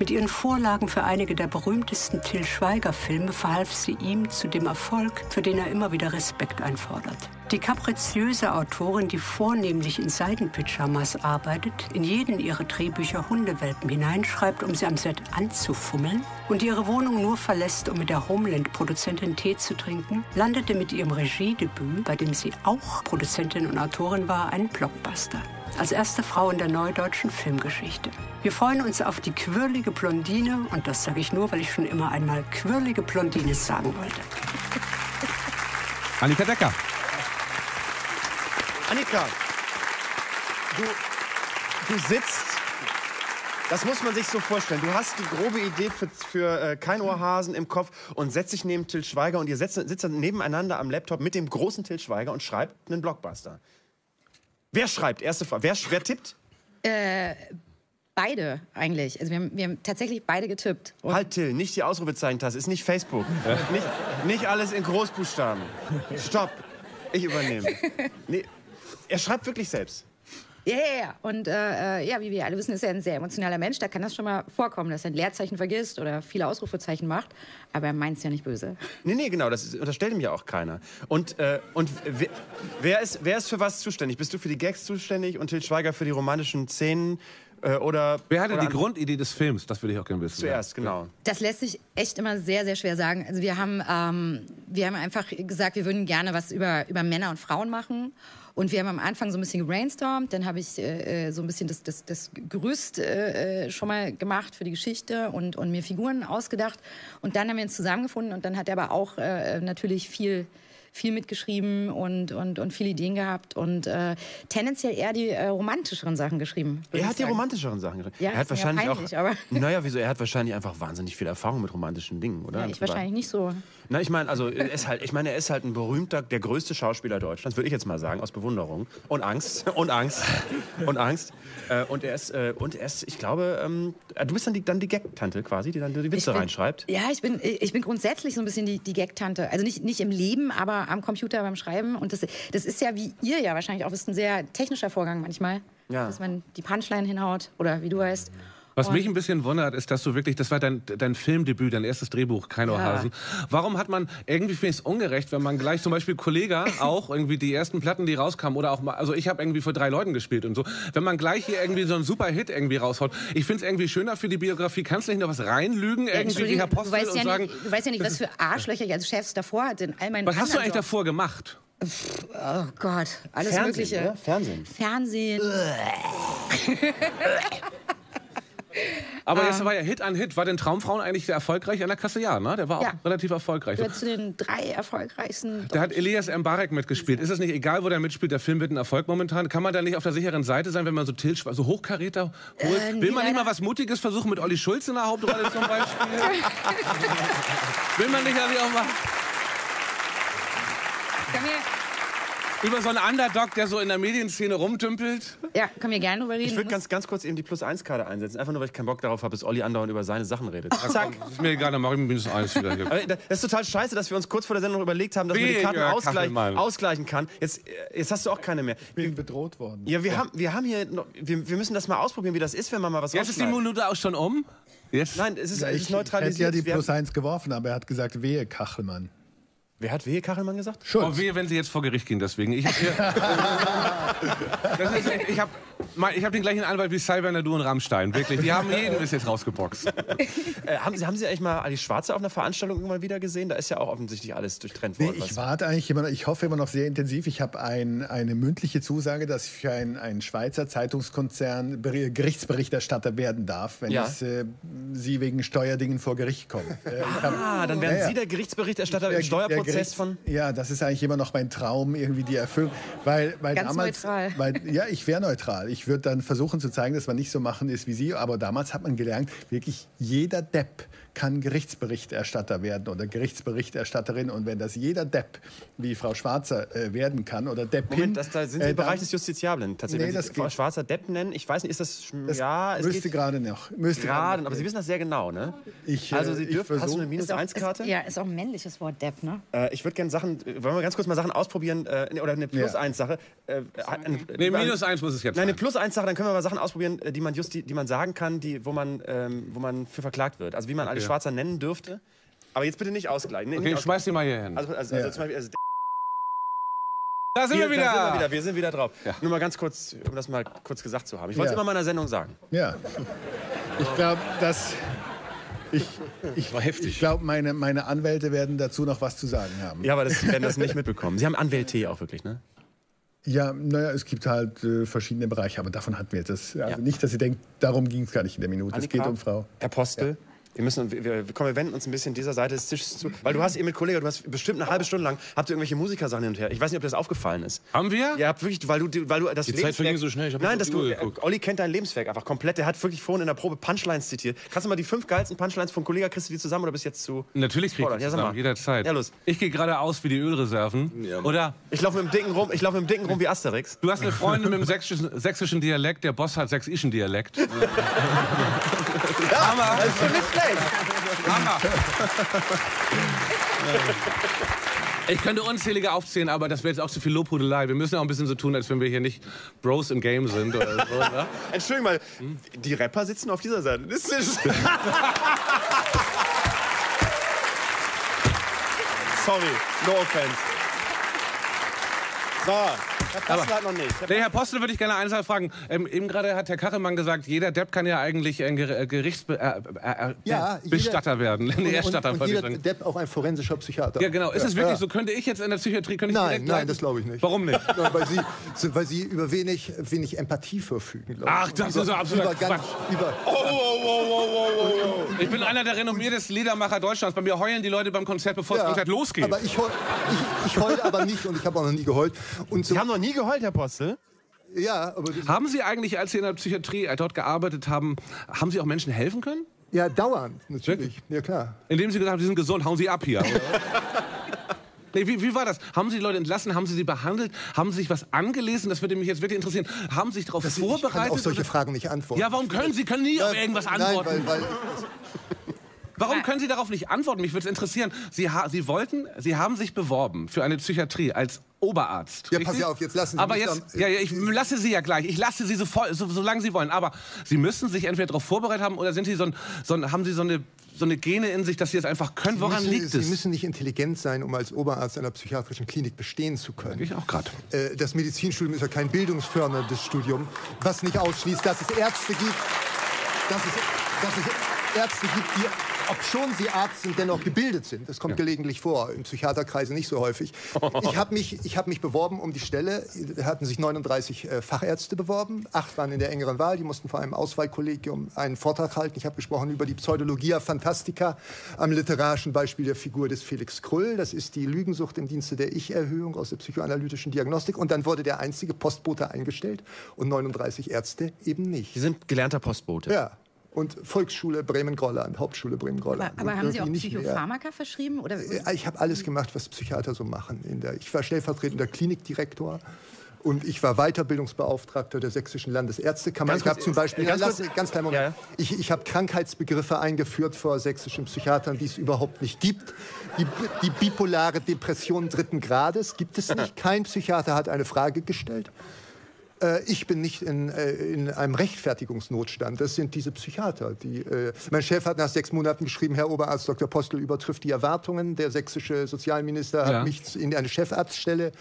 Mit ihren Vorlagen für einige der berühmtesten Till Schweiger-Filme verhalf sie ihm zu dem Erfolg, für den er immer wieder Respekt einfordert. Die kapriziöse Autorin, die vornehmlich in Seidenpyjamas arbeitet, in jeden ihrer Drehbücher Hundewelpen hineinschreibt, um sie am Set anzufummeln und ihre Wohnung nur verlässt, um mit der Homeland-Produzentin Tee zu trinken, landete mit ihrem Regiedebüt, bei dem sie auch Produzentin und Autorin war, ein Blockbuster. als erste Frau in der neudeutschen Filmgeschichte. Wir freuen uns auf die quirlige Blondine und das sage ich nur, weil ich schon immer einmal quirlige Blondine sagen wollte. Annika Decker. Annika, du, du sitzt. Das muss man sich so vorstellen. Du hast die grobe Idee für, für äh, kein Ohrhasen im Kopf und setzt dich neben Till Schweiger und ihr setzt, sitzt dann nebeneinander am Laptop mit dem großen Till Schweiger und schreibt einen Blockbuster. Wer schreibt? Erste Frage. Wer, wer tippt? Beide eigentlich. Also wir haben, wir haben tatsächlich beide getippt. Und Halt, Till, nicht die Ausrufezeichentaste, ist nicht Facebook. Nicht, nicht alles in Großbuchstaben. Stopp. Ich übernehme. <laughs> Nee, er schreibt wirklich selbst. Ja, ja, ja. Und äh, äh, ja, wie wir alle wissen, ist er ein sehr emotionaler Mensch. Da kann das schon mal vorkommen, dass er ein Leerzeichen vergisst oder viele Ausrufezeichen macht. Aber er meint es ja nicht böse. Nee, nee, genau, das unterstellt ihm ja auch keiner. Und, äh, und wer, wer, ist, wer ist für was zuständig? Bist du für die Gags zuständig und Til Schweiger für die romantischen Szenen? Äh, oder, Wer hatte oder die Grundidee des Films? Das würde ich auch gerne wissen. Zuerst, genau. Das lässt sich echt immer sehr, sehr schwer sagen. Also wir haben, ähm, wir haben einfach gesagt, wir würden gerne was über, über Männer und Frauen machen. Und wir haben am Anfang so ein bisschen gebrainstormt. Dann habe ich äh, äh, so ein bisschen das, das, das Gerüst äh, äh, schon mal gemacht für die Geschichte und, und mir Figuren ausgedacht. Und dann haben wir uns zusammengefunden. Und dann hat er aber auch äh, natürlich viel viel mitgeschrieben und, und, und viele Ideen gehabt und äh, tendenziell eher die äh, romantischeren Sachen geschrieben. Er hat die romantischeren Sachen geschrieben. Ja, er hat wahrscheinlich peinlich, auch. <laughs> Naja, wieso? Er hat wahrscheinlich einfach wahnsinnig viel Erfahrung mit romantischen Dingen, oder? Ja, ich wahrscheinlich nicht so. Na, ich meine, also er ist halt, ich meine, er ist halt ein berühmter, der größte Schauspieler Deutschlands, würde ich jetzt mal sagen, aus Bewunderung und Angst <laughs> und Angst und Angst. Äh, und er ist, äh, und er ist, ich glaube, ähm, äh, du bist dann die, dann die Gag-Tante quasi, die dann die Witze bin- reinschreibt. Ja, ich bin, ich bin grundsätzlich so ein bisschen die, die Gag-Tante. Also nicht, nicht im Leben, aber am Computer beim Schreiben. Und das, das ist ja, wie ihr ja wahrscheinlich auch wisst, ein sehr technischer Vorgang manchmal. Ja. Dass man die Punchline hinhaut oder wie du heißt. Was Und- mich ein bisschen wundert, ist, dass du wirklich, das war dein, dein Filmdebüt, dein erstes Drehbuch, Kein Ohrhasen. Warum hat man, irgendwie finde ich es ungerecht, wenn man gleich zum Beispiel Kollega <laughs> auch irgendwie die ersten Platten, die rauskamen, oder auch mal, also ich habe irgendwie vor drei Leuten gespielt und so, wenn man gleich hier irgendwie so einen super Hit irgendwie raushaut. Ich finde es irgendwie schöner für die Biografie. Kannst du nicht noch was reinlügen, irgendwie wie Herr du, Postel weißt und ja sagen, nicht, du weißt ja nicht, was für Arschlöcher ich als Chefs davor hatte in all meinen was hast du eigentlich davor gemacht? Oh Gott, alles Fernsehen, Mögliche. oder? Fernsehen. Fernsehen. <laughs> <laughs> Aber Ähm. jetzt war ja Hit an Hit. War denn Traumfrauen eigentlich der erfolgreich an der Kasse? Ja, ne? Der war auch Ja. relativ erfolgreich. Gehört zu den drei erfolgreichsten. Da hat Elias Mbarek mitgespielt. Ist es nicht egal, wo der mitspielt? Der Film wird ein Erfolg momentan. Kann man da nicht auf der sicheren Seite sein, wenn man so Til so Hochkaräter holt? Äh, nee, Will man nicht mal was Mutiges versuchen mit Olli Schulz in der Hauptrolle zum Beispiel? <laughs> Will man nicht also auch mal Können wir, über so einen Underdog, der so in der Medienszene rumtümpelt? ja, können wir gerne drüber reden. Ich würde ganz, ganz kurz eben die Plus-1-Karte einsetzen, einfach nur, weil ich keinen Bock darauf habe, dass Olli andauernd über seine Sachen redet. Zack. Ist mir egal, dann mache ich minus eins wieder hier. Aber das ist total scheiße, dass wir uns kurz vor der Sendung überlegt haben, dass man die Wie, Karten ja, ausgleichen, ausgleichen kann. Jetzt, äh, jetzt hast du auch keine mehr. Ich bin bedroht worden. Ja, wir, Haben, wir haben hier noch, wir, wir müssen das mal ausprobieren, wie das ist, wenn man mal was Jetzt ist die. Minute auch schon um. Jetzt? Nein, es ist, Ja, es ist neutralisiert. ja die Wir Plus haben, 1 geworfen, aber er hat gesagt, wehe Kachelmann. Wer hat wehe Kachelmann gesagt? Oh, Schulz. wehe, wenn sie jetzt vor Gericht gehen, deswegen. Ich habe <laughs> ich hab, ich hab den gleichen Anwalt wie Cyber Du und Rammstein. Wirklich. Die haben jeden bis jetzt rausgeboxt. Äh, haben, Sie, haben Sie eigentlich mal Ali Schwarze auf einer Veranstaltung irgendwann wieder gesehen? Da ist ja auch offensichtlich alles durchtrennt Nee, worden. ich was- warte eigentlich immer noch, ich hoffe immer noch sehr intensiv. Ich habe ein, eine mündliche Zusage, dass ich für einen, einen Schweizer Zeitungskonzern Ber- Gerichtsberichterstatter werden darf, wenn Ja. es, äh, sie wegen Steuerdingen vor Gericht kommen. Äh, ich hab- ah, dann werden Ja, ja. Sie der Gerichtsberichterstatter Der- im Steuerprozess Gerichts- von... Ja, das ist eigentlich immer noch mein Traum, irgendwie die Erfüllung. Weil, weil Ganz damals, neutral. Weil, <laughs> ja, ich wäre neutral. Ich würde dann versuchen zu zeigen, dass man nicht so machen ist wie Sie. Aber damals hat man gelernt, wirklich jeder Depp kann Gerichtsberichterstatter werden oder Gerichtsberichterstatterin. Und wenn das jeder Depp wie Frau Schwarzer äh, werden kann oder Deppin... Moment, das, da sind Sie äh, im Bereich dann- des Justiziablen. Tatsächlich, Nee, das Frau geht. Schwarzer Depp nennen. Ich weiß nicht, ist das... Das ja, es müsste geht gerade noch. Müsste gerade, noch aber Sie wissen das sehr genau, ne? Ich, äh, also Sie ich dürfen... Hast du eine Ist auch- Minus-1-Karte? Ist, ja, ist auch ein männliches Wort, Depp, ne? Äh, ich würde gerne Sachen... Wollen wir ganz kurz mal Sachen ausprobieren? Äh, oder eine Plus-1-Sache? Äh, eine- Nee, minus eins muss es jetzt Nein, eine sein. Plus-1-Sache, dann können wir mal Sachen ausprobieren, äh, die man, just, die, die man sagen kann, die, wo, man, ähm, wo man für verklagt wird. Also wie man Ali Schwarzer nennen dürfte. Aber jetzt bitte nicht ausgleichen. Nee, Okay, nicht ich schmeiß die mal hier hin. Also, also, also zum Beispiel, also da sind Hier, wir Da sind wir wieder. wieder. Wir sind wieder drauf. Nur mal ganz kurz, um das mal kurz gesagt zu haben. Ich wollte es Ja. immer in meiner Sendung sagen. Ja. Ich glaube, dass. Ich, ich, War heftig. Ich glaube, meine, meine Anwälte werden dazu noch was zu sagen haben. Ja, aber das, Sie werden das nicht mitbekommen. Sie haben Anwälte auch wirklich, ne? Ja, naja, es gibt halt äh, verschiedene Bereiche, aber davon hatten wir jetzt das. Also nicht, dass Sie denkt, darum ging es gar nicht in der Minute. Es Annika? geht um Frau. Herr Postel, wir müssen, wir, wir, komm, wir wenden uns ein bisschen dieser Seite des Tisches zu. Weil du hast eben mit Kollegen, du hast bestimmt eine halbe Stunde lang, habt ihr irgendwelche Musikersachen hin und her. Ich weiß nicht, ob dir das aufgefallen ist. Haben wir? Ja, wirklich, weil du, weil du das Die Zeit verging so schnell, ich hab Nein, dass die du, Uhr geguckt. äh, Olli kennt dein Lebenswerk einfach komplett. Der hat wirklich vorhin in der Probe Punchlines zitiert. Kannst du mal die fünf geilsten Punchlines von Kollegen, kriegst du die zusammen oder bist jetzt zu... Natürlich ich Ja, das sag zusammen, mal. jederzeit. Ja, los. Ich gehe geradeaus wie die Ölreserven. Oder Ich laufe mit dem Dicken rum, ich laufe mit dem Dicken rum wie Asterix. du hast eine Freundin mit dem sächsischen, sächsischen Dialekt, der Boss hat sächsischen Dialekt. Hammer. Das ist Hammer. Ich könnte unzählige aufzählen, aber das wäre jetzt auch zu viel Lobhudelei. Wir müssen ja auch ein bisschen so tun, als wenn wir hier nicht Bros im Game sind oder so. Ne? Entschuldigung mal, die Rapper sitzen auf dieser Seite. Das ist <laughs> Sorry, no offense. So, Herr Postel hat noch nicht. Der Herr Postel würde ich gerne eins fragen. Ähm, eben gerade hat Herr Kachelmann gesagt, jeder Depp kann ja eigentlich ein Ger äh, Gerichtsbestatter äh, äh, Ja, werden. <laughs> Nee, Und, Erstatter, und, und jeder. Depp auch ein forensischer Psychiater. Ja, genau. Ist es wirklich Ja. so? Könnte ich jetzt in der Psychiatrie könnte ich Nein, nein, das glaube ich nicht. Warum nicht? <laughs> Ja, weil, sie, weil sie über wenig, wenig Empathie verfügen. Ach, das ist so absoluter über, ganz, Quatsch. über, Ich bin einer der renommiertesten Liedermacher Deutschlands. Bei mir heulen die Leute beim Konzert, bevor das Ja, Konzert losgeht. Aber ich, heul, ich, ich heule aber nicht und ich habe auch noch nie geheult. Und so, Sie haben noch nie geheult, Herr Postel? ja, aber haben Sie eigentlich, als Sie in der Psychiatrie äh, dort gearbeitet haben, haben Sie auch Menschen helfen können? ja, dauernd, natürlich. Ja, klar. Indem Sie gesagt haben, die sind gesund, hauen Sie ab hier. <laughs> Nee, wie, wie war das? Haben Sie die Leute entlassen? Haben Sie sie behandelt? Haben Sie sich was angelesen? Das würde mich jetzt wirklich interessieren. Haben Sie sich darauf Das, ich kann vorbereitet? auf solche Fragen nicht antworten. ja, warum können Sie können nie auf irgendwas antworten? Nein, weil, weil <laughs> Warum können Sie darauf nicht antworten? Mich würde es interessieren. Sie, ha Sie wollten, Sie haben sich beworben für eine Psychiatrie als Oberarzt. Ja, richtig? pass auf, jetzt lassen Sie Aber mich jetzt, dann- ja, ja, ich lasse Sie ja gleich. Ich lasse Sie so, voll, so solange Sie wollen. Aber Sie müssen sich entweder darauf vorbereitet haben oder sind Sie so ein, so ein, haben Sie so eine, so eine Gene in sich, dass Sie es einfach können. Woran Sie müssen, liegt Sie es? müssen nicht intelligent sein, um als Oberarzt einer psychiatrischen Klinik bestehen zu können. ich auch gerade. Äh, Das Medizinstudium ist ja kein bildungsförderndes Studium, was nicht ausschließt, dass es Ärzte gibt, dass es, dass es Ärzte gibt, die, obschon sie Arzt sind, dennoch gebildet sind. Das kommt gelegentlich vor, in Psychiaterkreisen nicht so häufig. <laughs> Ich habe mich, ich hab mich beworben um die Stelle, da hatten sich 39 äh, Fachärzte beworben, acht waren in der engeren Wahl, die mussten vor einem Auswahlkollegium einen Vortrag halten. Ich habe gesprochen über die Pseudologia Fantastica am literarischen Beispiel der Figur des Felix Krull. Das ist die Lügensucht im Dienste der Ich-Erhöhung aus der psychoanalytischen Diagnostik. Und dann wurde der einzige Postbote eingestellt und 39 Ärzte eben nicht. Sie sind gelernter Postbote. Ja. Und Volksschule Bremen-Golland, Hauptschule Aber, Bremen-Golland. aber Und haben Sie auch irgendwie nicht mehr. Psychopharmaka verschrieben? Oder? Ja, Ich habe alles gemacht, was Psychiater so machen. In der, ich war stellvertretender Klinikdirektor und ich war Weiterbildungsbeauftragter der Sächsischen Landesärztekammer. Ganz ich habe zum Beispiel, äh, ganz lass, ganz kleinen Moment. Ja. Ich, ich habe Krankheitsbegriffe eingeführt vor sächsischen Psychiatern, die es überhaupt nicht gibt. Die, die bipolare Depression dritten Grades gibt es nicht. Kein Psychiater hat eine Frage gestellt. Äh, Ich bin nicht in, äh, in einem Rechtfertigungsnotstand. Das sind diese Psychiater. Die, äh, mein Chef hat nach sechs Monaten geschrieben, Herr Oberarzt Dr. Postel übertrifft die Erwartungen. Der sächsische Sozialminister Ja. hat mich in eine Chefarztstelle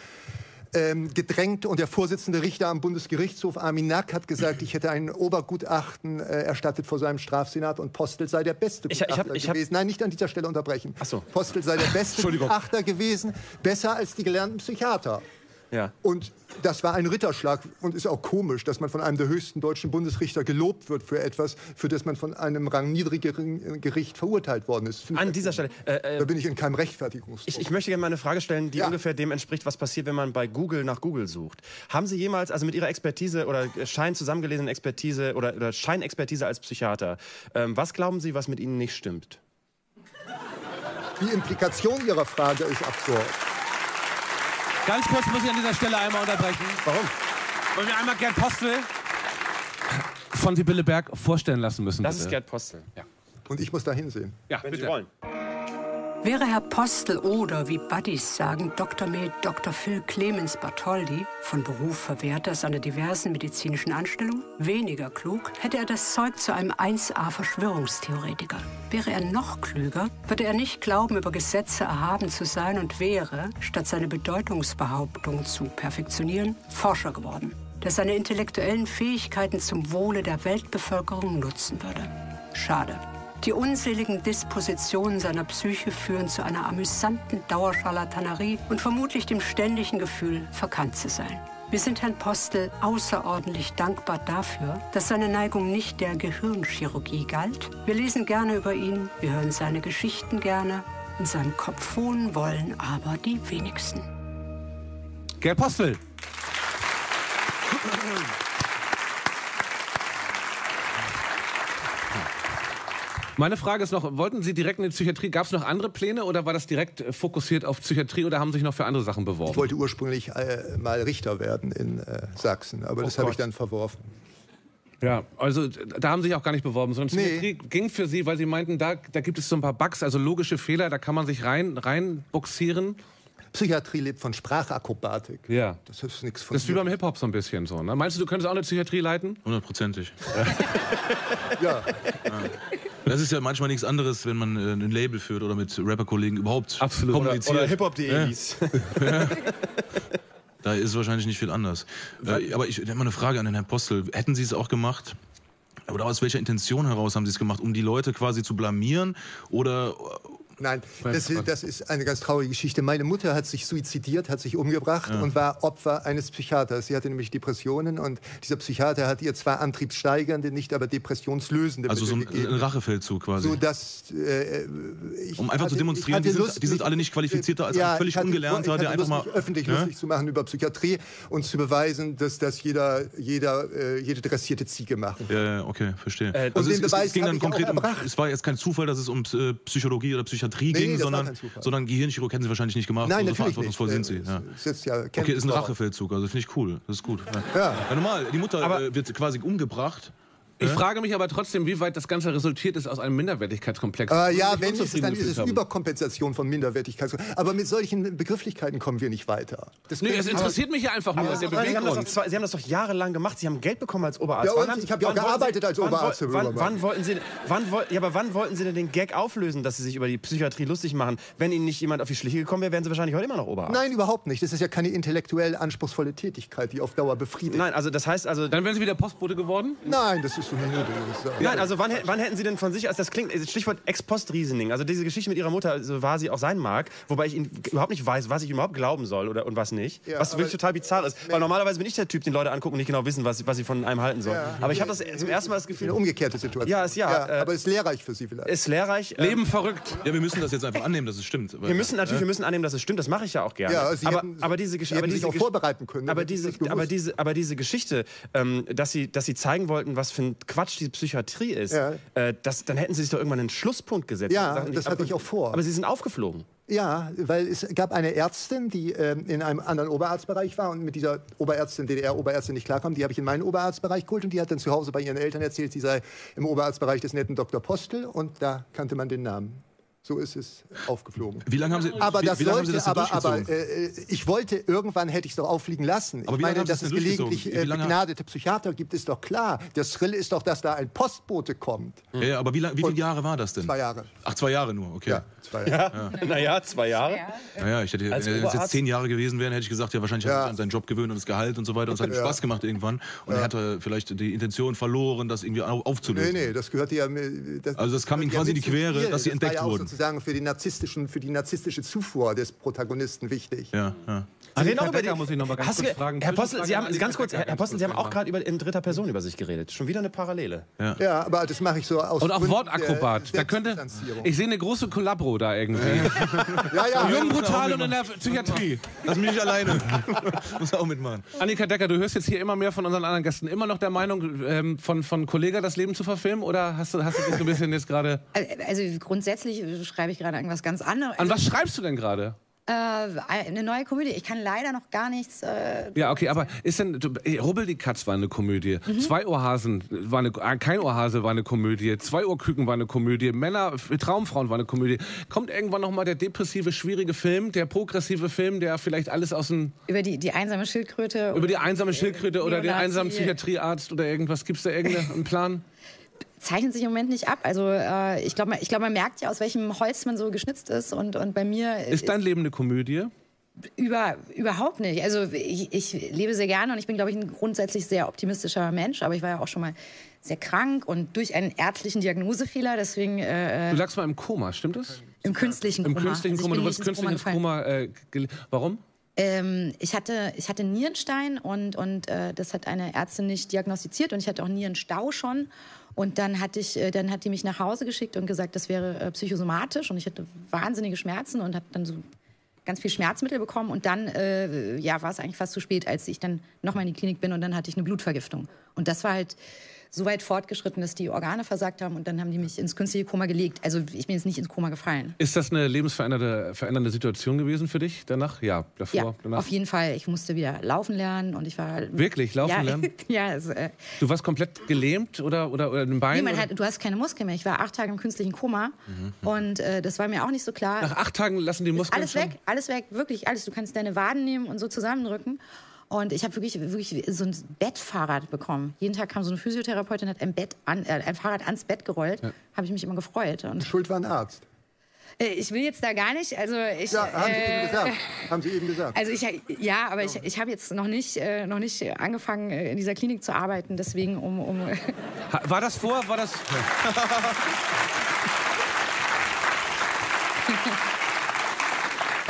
ähm, gedrängt und der Vorsitzende Richter am Bundesgerichtshof Armin Nack hat gesagt, ich hätte ein Obergutachten äh, erstattet vor seinem Strafsenat und Postel sei der beste Ich- ich hab- Gutachter ich hab- gewesen. Nein, nicht an dieser Stelle unterbrechen. So. Postel sei der beste. Gutachter gewesen, besser als die gelernten Psychiater. Ja. Und das war ein Ritterschlag und ist auch komisch, dass man von einem der höchsten deutschen Bundesrichter gelobt wird für etwas, für das man von einem rangniedrigeren Gericht verurteilt worden ist. An dieser Stelle. Äh, äh, Da bin ich in keinem Rechtfertigungsdruck. Ich, ich möchte gerne mal eine Frage stellen, die Ja. ungefähr dem entspricht, was passiert, wenn man bei Google nach Google sucht. Haben Sie jemals, also mit Ihrer Expertise oder Schein zusammengelesenen Expertise oder, oder Scheinexpertise als Psychiater, ähm, was glauben Sie, was mit Ihnen nicht stimmt? Die Implikation Ihrer Frage ist absurd. Ganz kurz muss ich an dieser Stelle einmal unterbrechen. Warum? Wollen wir einmal Gerd Postel von Sibylle Berg vorstellen lassen müssen. Das bitte. ist Gerd Postel. Ja, Und ich muss da hinsehen. ja Wenn bitte. Sie wollen. Wäre Herr Postel oder, wie Buddies sagen, Dr. Med. Dr. Phil Clemens Bartholdy, von Beruf Verwehrter seiner diversen medizinischen Anstellungen, weniger klug, hätte er das Zeug zu einem 1A-Verschwörungstheoretiker. Wäre er noch klüger, würde er nicht glauben, über Gesetze erhaben zu sein und wäre, statt seine Bedeutungsbehauptung zu perfektionieren, Forscher geworden, der seine intellektuellen Fähigkeiten zum Wohle der Weltbevölkerung nutzen würde. Schade. Die unseligen Dispositionen seiner Psyche führen zu einer amüsanten Dauerscharlatanerie und vermutlich dem ständigen Gefühl, verkannt zu sein. Wir sind Herrn Postel außerordentlich dankbar dafür, dass seine Neigung nicht der Gehirnchirurgie galt. Wir lesen gerne über ihn, wir hören seine Geschichten gerne. In seinem Kopf wohnen wollen aber die wenigsten. Gerd Postel. Meine Frage ist noch, wollten Sie direkt in die Psychiatrie, gab es noch andere Pläne oder war das direkt äh, fokussiert auf Psychiatrie oder haben Sie sich noch für andere Sachen beworben? Ich wollte ursprünglich äh, mal Richter werden in äh, Sachsen, aber das habe ich dann verworfen. Ja, also da haben Sie sich auch gar nicht beworben, sondern Nee. Psychiatrie ging für Sie, weil Sie meinten, da, da gibt es so ein paar Bugs, also logische Fehler, da kann man sich rein, rein boxieren. Psychiatrie lebt von Sprachakrobatik. Ja. Das ist nichts von Das ist wie beim Hip-Hop so ein bisschen so. Ne? Meinst du, du könntest auch eine Psychiatrie leiten? Hundertprozentig. <laughs> Ja. Das ist ja manchmal nichts anderes, wenn man äh, ein Label führt oder mit Rapper-Kollegen überhaupt Absolut. Oder- kommuniziert. Oder hiphop.de hieß. Da ist wahrscheinlich nicht viel anders. Äh, aber ich hätte mal eine Frage an den Herrn Postel. Hätten Sie es auch gemacht? Oder aus welcher Intention heraus haben Sie es gemacht? Um die Leute quasi zu blamieren? Oder Nein, das, das ist eine ganz traurige Geschichte. Meine Mutter hat sich suizidiert, hat sich umgebracht und war Opfer eines Psychiaters. Sie hatte nämlich Depressionen und dieser Psychiater hat ihr zwar antriebssteigernde, nicht aber depressionslösende also so ein, Mittel ein. Einfach quasi? So dass, äh, ich Um einfach zu hatte- demonstrieren, ich hatte die sind- Lust, die sind alle nicht qualifizierter als ein ja, völlig ich hatte- Ungelernter, der einfach Lust, mal- mich öffentlich Ja? lustig zu machen über Psychiatrie und zu beweisen, dass das jeder, jeder, äh, jede dressierte Ziege macht. Ja, ja, okay, verstehe. Äh, also und es, den es, Beweis es ging dann konkret um, es war jetzt kein Zufall, dass es um äh, Psychologie oder Psychiatrie Nee, ging, das war sondern, sondern Gehirnchirurg hätten Sie wahrscheinlich nicht gemacht. Nein, so nicht. verantwortungsvoll sind Sie. Ja. ist ja Okay, ist ein. Rachefeldzug, also finde ich cool. Das ist gut. Ja. Ja. Ja, normal, die Mutter Aber- äh, wird quasi umgebracht. Ich frage mich aber trotzdem, wie weit das Ganze resultiert ist aus einem Minderwertigkeitskomplex. Äh, ja, wenn es dann ist es. Überkompensation von Minderwertigkeit. Aber mit solchen Begrifflichkeiten kommen wir nicht weiter. Das Nee, es Sie- interessiert mich ja einfach nur, Sie, haben das doch Sie haben das doch jahrelang gemacht. Sie haben Geld bekommen als Oberarzt. Ja, und? Ich habe ja auch gearbeitet als Oberarzt, Wann, wann wollten Sie, wann, ja, aber wann wollten Sie denn den Gag auflösen, dass Sie sich über die Psychiatrie lustig machen? Wenn Ihnen nicht jemand auf die Schliche gekommen wäre, wären Sie wahrscheinlich heute immer noch Oberarzt. Nein, überhaupt nicht. Das ist ja keine intellektuell anspruchsvolle Tätigkeit, die auf Dauer befriedigt. Nein, also das heißt also... Dann wären Sie wieder Postbote geworden? Nein, das ist so eine Hürde. Das ist, Nein, also wann, wann hätten Sie denn von sich, als das klingt, Stichwort Ex-Post-Reasoning, also diese Geschichte mit Ihrer Mutter, so wahr sie auch sein mag, wobei ich Ihnen überhaupt nicht weiß, was ich überhaupt glauben soll oder, und was nicht, Ja, was wirklich total bizarr ist, weil normalerweise bin ich der Typ, den Leute angucken und nicht genau wissen, was, was sie von einem halten sollen. Aber ich habe das zum ersten Mal das Gefühl, eine umgekehrte Situation. Ja, ist ja, äh, aber ist lehrreich für Sie vielleicht. ist lehrreich. äh, Leben verrückt. Ja, wir müssen das jetzt einfach annehmen, dass es stimmt. Wir müssen natürlich, wir müssen annehmen, dass es stimmt. Das mache ich ja auch gerne. Ja, Sie aber, hätten- aber diese Sie Geschichte, hätten aber sich diese auch Gesch- vorbereiten können, Aber diese, aber diese, aber diese Geschichte, ähm, dass sie, dass sie zeigen wollten, was für ein Quatsch die Psychiatrie ist, Ja. äh, das, dann hätten sie sich doch irgendwann einen Schlusspunkt gesetzt. Ja, das aber- hatte ich auch vor. Aber sie sind aufgeflogen. Ja, weil es gab eine Ärztin, die ähm, in einem anderen Oberarztbereich war und mit dieser Oberärztin, DDR-Oberärztin nicht klarkam. Die habe ich in meinen Oberarztbereich geholt und die hat dann zu Hause bei ihren Eltern erzählt, sie sei im Oberarztbereich des netten Dr. Postel und da kannte man den Namen. So ist es aufgeflogen. Wie lange haben Sie, Aber wie, das wie sollte, das aber, aber durchgezogen? äh, ich wollte, irgendwann hätte ich es doch auffliegen lassen. Aber ich meine, dass das es gelegentlich äh, begnadete Psychiater gibt, ist doch klar. Der Thrill ist doch, dass da ein Postbote kommt. ja, ja, aber wie, lang, wie viele Jahre war das denn? Zwei Jahre. Ach, zwei Jahre nur, okay. Ja, zwei Jahre. Naja, zwei Jahre. Naja, ich hätte, wenn es jetzt zehn Jahre gewesen wären, hätte ich gesagt, ja, wahrscheinlich hat Ja. er sich an seinen Job gewöhnt und das Gehalt und so weiter. Und es hat ihm Spaß gemacht irgendwann. Und er hatte vielleicht die Intention verloren, das irgendwie au- Nee, aufzulösen. nee, das gehörte ja. Das, Also das kam gehörte quasi in die Quere, Spiel. dass Sie das entdeckt war ja auch wurden. sozusagen für, die narzisstischen, für die narzisstische Zufuhr des Protagonisten wichtig. Ja, ja. Wir reden auch über Decker die- muss ich noch mal ganz du kurz ge- fragen. Herr Postel, Sie haben an ganz kurz, Herr Postel, Sie haben auch gerade über in dritter Person über sich geredet. Schon wieder eine Parallele. Ja, aber das mache ich so aus Und auch Wortakrobat. Da könnte, ich sehe eine große Kollabro da irgendwie. Ja, ja, Jung, brutal und in der Psychiatrie. Lass mich nicht alleine. <laughs> Muss auch mitmachen. Annika Decker, du hörst jetzt hier immer mehr von unseren anderen Gästen. Immer noch der Meinung, ähm, von, von Kollega das Leben zu verfilmen? Oder hast du, hast du dich so ein bisschen jetzt gerade... Also grundsätzlich schreibe ich gerade irgendwas ganz anderes. An was schreibst du denn gerade? Äh, eine neue Komödie. Ich kann leider noch gar nichts. Äh, Ja, okay, aber ist denn, ey, Rubbel die Katz war eine Komödie, Zwei Ohrhasen war eine, äh, kein Ohrhase war eine Komödie, Zwei Ohrküken war eine Komödie, Männer, äh, Traumfrauen war eine Komödie. Kommt irgendwann noch mal der depressive, schwierige Film, der progressive Film, der vielleicht alles aus dem, über die, die einsame Schildkröte. über die einsame Schildkröte oder den einsamen Psychiatriearzt oder irgendwas, gibt's da irgendeinen Plan? Zeichnet sich im Moment nicht ab. Also äh, ich glaube, man, ich glaub, man merkt ja, aus welchem Holz man so geschnitzt ist. Und, und bei mir Ist dein Leben eine Komödie? über, überhaupt nicht. Also ich, ich lebe sehr gerne und ich bin, glaube ich, ein grundsätzlich sehr optimistischer Mensch. Aber ich war ja auch schon mal sehr krank und durch einen ärztlichen Diagnosefehler, deswegen äh, Du lagst mal im Koma, stimmt das? im künstlichen Im Koma. künstlichen Also ich Koma, bin du wirst künstlich ins. Koma. Äh, Warum? Ähm, ich, hatte, ich hatte Nierenstein und, und äh, das hat eine Ärztin nicht diagnostiziert und ich hatte auch Nierenstau schon. Und dann, hatte ich, äh, dann hat die mich nach Hause geschickt und gesagt, das wäre äh, psychosomatisch und ich hatte wahnsinnige Schmerzen und habe dann so ganz viel Schmerzmittel bekommen und dann äh, ja, war es eigentlich fast zu spät, als ich dann nochmal in die Klinik bin und dann hatte ich eine Blutvergiftung. Und das war halt so weit fortgeschritten, dass die Organe versagt haben und dann haben die mich ins künstliche Koma gelegt. Also ich bin jetzt nicht ins Koma gefallen. Ist das eine lebensverändernde verändernde Situation gewesen für dich danach? Ja, davor, Ja, danach? auf jeden Fall. Ich musste wieder laufen lernen und ich war Wirklich, laufen ja, lernen? <laughs> ja, also, äh, Du warst komplett gelähmt oder, oder, oder nee, Bein? oder? hat, du hast keine Muskeln mehr. Ich war acht Tage im künstlichen Koma und äh, das war mir auch nicht so klar. Nach acht Tagen lassen die Ist Muskeln alles schon? weg, alles weg, wirklich alles. Du kannst deine Waden nehmen und so zusammendrücken. Und ich habe wirklich, wirklich so ein Bettfahrrad bekommen. Jeden Tag kam so eine Physiotherapeutin, hat ein, Bett an, äh, ein Fahrrad ans Bett gerollt. Habe ich mich immer gefreut. Und Schuld war ein Arzt. äh, ich will jetzt da gar nicht, also ich. Ja, haben Sie äh, eben gesagt. Haben Sie eben gesagt. Also ich, ja, aber ich, ich habe jetzt noch nicht, äh, noch nicht angefangen, äh, in dieser Klinik zu arbeiten. Deswegen um, um <laughs> War das vor? War das. <laughs>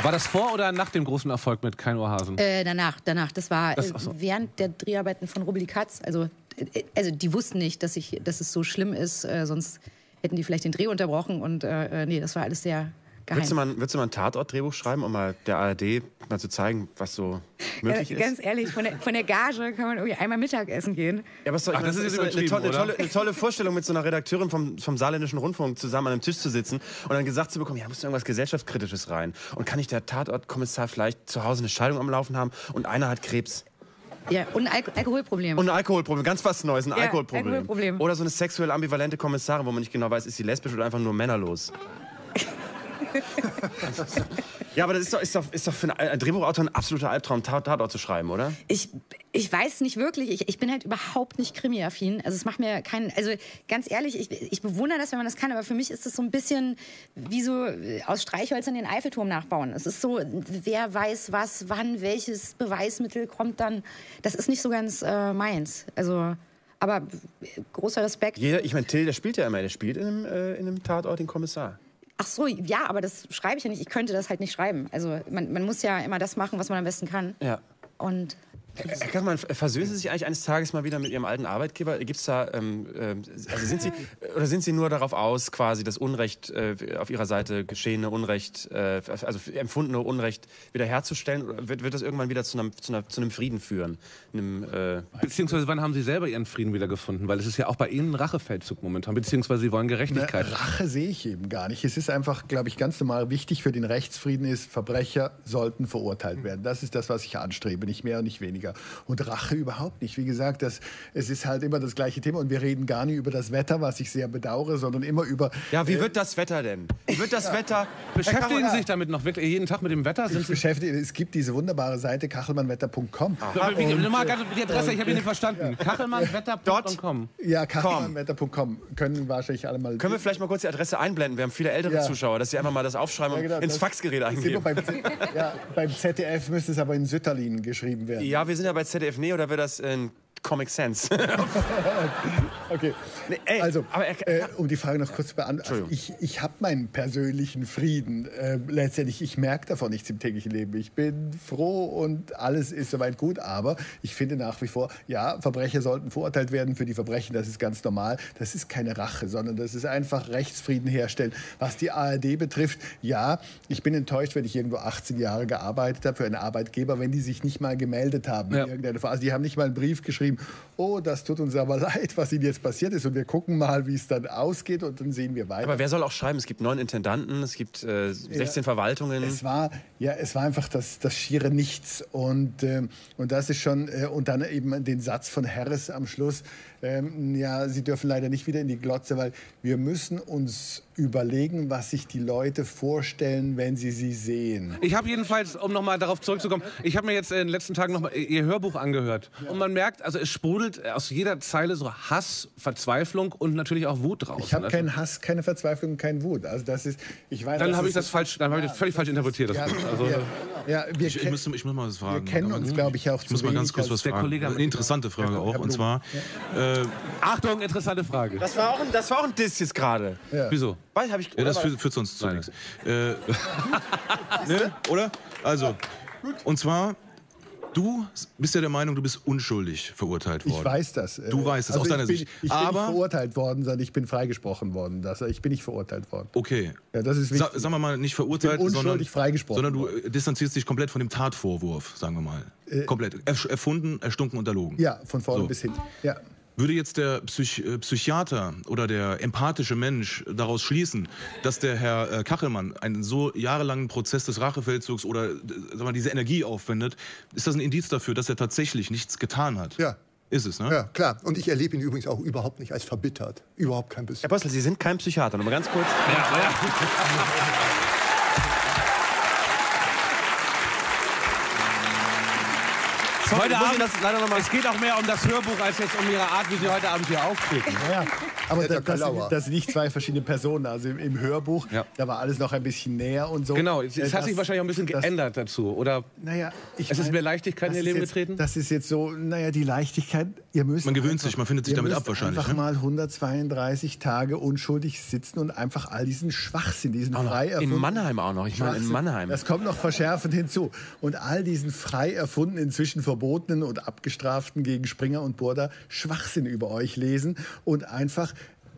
War das vor oder nach dem großen Erfolg mit Kein Ohrhasen? äh, danach, danach. Das war Das- so. während der Dreharbeiten von Rubbeli Katz. Also, äh, also die wussten nicht, dass, ich, dass es so schlimm ist. Äh, sonst hätten die vielleicht den Dreh unterbrochen. Und äh, äh, nee, das war alles sehr geheim. Würdest du, mal, würdest du mal ein Tatort-Drehbuch schreiben, um mal der ARD mal zu zeigen, was so möglich äh, ist? ganz ehrlich, von der, von der Gage kann man irgendwie einmal Mittagessen gehen. Ja, aber ist ich Ach, meine, das ist jetzt doch eine, übertrieben, tolle, tolle, eine tolle Vorstellung, mit so einer Redakteurin vom, vom Saarländischen Rundfunk zusammen an einem Tisch zu sitzen und dann gesagt zu bekommen, ja, muss irgendwas gesellschaftskritisches rein. Und kann nicht der Tatortkommissar vielleicht zu Hause eine Scheidung am Laufen haben und einer hat Krebs? Ja, und ein Al Alkoholproblem. Und ein Alkoholproblem, ganz was Neues, ein Ja, Alkoholproblem. Alkoholproblem. Oder so eine sexuell ambivalente Kommissarin, wo man nicht genau weiß, ist sie lesbisch oder einfach nur männerlos. Ja, aber das ist doch, ist doch, ist doch für einen Drehbuchautor ein absoluter Albtraum, Tat- Tatort zu schreiben, oder? Ich, ich weiß nicht wirklich. Ich, ich bin halt überhaupt nicht krimi-affin. Also es macht mir keinen. Also ganz ehrlich, ich, ich bewundere das, wenn man das kann, aber für mich ist das so ein bisschen wie so äh, aus Streichhölzern den Eiffelturm nachbauen. Es ist so, wer weiß was, wann, welches Beweismittel kommt dann. Das ist nicht so ganz äh, meins. Also, aber äh, großer Respekt. Jeder, ich meine, Till, der spielt ja immer, der spielt in einem, äh, in einem Tatort den Kommissar. Ach so, ja, aber das schreibe ich ja nicht. Ich könnte das halt nicht schreiben. Also man, man muss ja immer das machen, was man am besten kann. Ja. Und Herr Kassmann, versöhnen Sie sich eigentlich eines Tages mal wieder mit Ihrem alten Arbeitgeber? Gibt's da, ähm, ähm, also sind Sie, <laughs> oder sind Sie nur darauf aus, quasi das Unrecht, äh, auf Ihrer Seite geschehene Unrecht, äh, also empfundene Unrecht wiederherzustellen? Oder wird, wird das irgendwann wieder zu einem, zu, einer, zu einem Frieden führen? Einem, äh, Beziehungsweise wann haben Sie selber Ihren Frieden wiedergefunden? Weil es ist ja auch bei Ihnen ein Rachefeldzug momentan. Beziehungsweise Sie wollen Gerechtigkeit. Ne, Rache sehe ich eben gar nicht. Es ist einfach, glaube ich, ganz normal wichtig für den Rechtsfrieden ist, Verbrecher sollten verurteilt werden. Das ist das, was ich anstrebe, nicht mehr und nicht weniger. Und Rache überhaupt nicht. Wie gesagt, das, es ist halt immer das gleiche Thema und wir reden gar nicht über das Wetter, was ich sehr bedauere, sondern immer über... ja, wie wird das Wetter denn? Wie wird das Wetter... Beschäftigen Sie sich damit noch wirklich jeden Tag mit dem Wetter? Sind Ich Sie beschäftige, es gibt diese wunderbare Seite kachelmannwetter.com. Aber wie, nochmal ganz, die Adresse, ich habe ihn nicht verstanden. Kachelmannwetter.com. Ja, kachelmannwetter.com können wahrscheinlich alle mal... Können wir vielleicht mal kurz die Adresse einblenden? Wir haben viele ältere Ja. Zuschauer, dass sie einfach mal das aufschreiben Ja, und genau, ins das- Faxgerät eingeben. beim, ja, beim ZDF müsste es aber in Sütterlin geschrieben werden. Ja, wir sind ja bei ZDF Nee oder wird das in Comic Sense? <laughs> Okay. Nee, ey, also, aber er- äh, um die Frage noch kurz zu beantworten. Ich, ich habe meinen persönlichen Frieden. Äh, letztendlich, ich merke davon nichts im täglichen Leben. Ich bin froh und alles ist soweit gut. Aber ich finde nach wie vor, ja, Verbrecher sollten verurteilt werden für die Verbrechen. Das ist ganz normal. Das ist keine Rache, sondern das ist einfach Rechtsfrieden herstellen. Was die ARD betrifft, ja, ich bin enttäuscht, wenn ich irgendwo 18 Jahre gearbeitet habe für einen Arbeitgeber, wenn die sich nicht mal gemeldet haben. in Ja. Also die haben nicht mal einen Brief geschrieben, oh, das tut uns aber <laughs> leid, was ihnen jetzt passiert ist. Und wir gucken mal, wie es dann ausgeht und dann sehen wir weiter. Aber wer soll auch schreiben? Es gibt neun Intendanten, es gibt äh, 16 Verwaltungen. Es war, ja, es war einfach das, das schiere Nichts. Und, ähm, und das ist schon, äh, und dann eben den Satz von Harris am Schluss, ähm, ja, Sie dürfen leider nicht wieder in die Glotze, weil wir müssen uns überlegen, was sich die Leute vorstellen, wenn sie sie sehen. Ich habe jedenfalls, um nochmal darauf zurückzukommen, ich habe mir jetzt in den letzten Tagen nochmal Ihr Hörbuch angehört. Und man merkt, also es sprudelt aus jeder Zeile so Hass, Verzweiflung und natürlich auch Wut raus. Ich habe Also- keinen Hass, keine Verzweiflung, keinen Wut. Also das ist, ich weiß, Dann habe ich ist- das falsch, dann habe ich das völlig falsch interpretiert. Das Ja, Buch. also, ja, ja, wir, Ich, ich, muss, ich muss mal was fragen. wir kennen uns, glaube ich, auch Ich muss zu mal ganz kurz was Der fragen. Eine interessante Frage auch. Und zwar, äh, Achtung, interessante Frage. Das war auch ein, das war auch ein Diss jetzt gerade. Wieso? Weil habe ich. ja, das führt, führt sonst zu nichts. Äh, <laughs> ne? Oder? Also, Und zwar, du bist ja der Meinung, du bist unschuldig verurteilt worden. Ich weiß das. Du weißt es also aus deiner bin, Sicht. Ich bin Aber- nicht verurteilt worden, sondern ich bin freigesprochen worden. Das, ich bin nicht verurteilt worden. Okay. Ja, das ist Sa wichtig. sagen wir mal, nicht verurteilt, Ich bin sondern, unschuldig freigesprochen sondern du worden. äh, distanzierst dich komplett von dem Tatvorwurf, sagen wir mal. komplett. Erf erfunden, erstunken, unterlogen. Ja, von vorne So. bis hin. Ja. Würde jetzt der Psych äh, Psychiater oder der empathische Mensch daraus schließen, dass der Herr äh, Kachelmann einen so jahrelangen Prozess des Rachefeldzugs oder äh, sag mal, diese Energie aufwendet, ist das ein Indiz dafür, dass er tatsächlich nichts getan hat? Ja. Ist es, ne? Ja, klar. Und ich erlebe ihn übrigens auch überhaupt nicht als verbittert. Überhaupt kein bisschen. Herr Postel, Sie sind kein Psychiater. Noch mal ganz kurz. Heute <laughs> ich muss Abend, das leider noch mal- es geht auch mehr um das Hörbuch als jetzt um Ihre Art, wie Sie heute Abend hier auftreten. Ja, aber Netter das, das, sind, das sind nicht zwei verschiedene Personen. Also im, im Hörbuch, Ja. da war alles noch ein bisschen näher und so. Genau, es, Äh, es hat das- sich wahrscheinlich auch ein bisschen das- geändert dazu. Oder Naja, ich Es ist mehr Leichtigkeit in das Ihr Leben jetzt, getreten? Das ist jetzt so, naja, die Leichtigkeit, ihr müsst. Man gewöhnt einfach- sich, man findet sich damit ab wahrscheinlich, Einfach ne? mal 132 Tage unschuldig sitzen und einfach all diesen Schwachsinn, diesen frei In erfundenen Mannheim auch noch. Ich meine, in. Mannheim. Das kommt noch verschärfend hinzu. Und all diesen frei erfundenen, inzwischen verbotenen und abgestraften gegen Springer und Burda Schwachsinn über euch lesen und einfach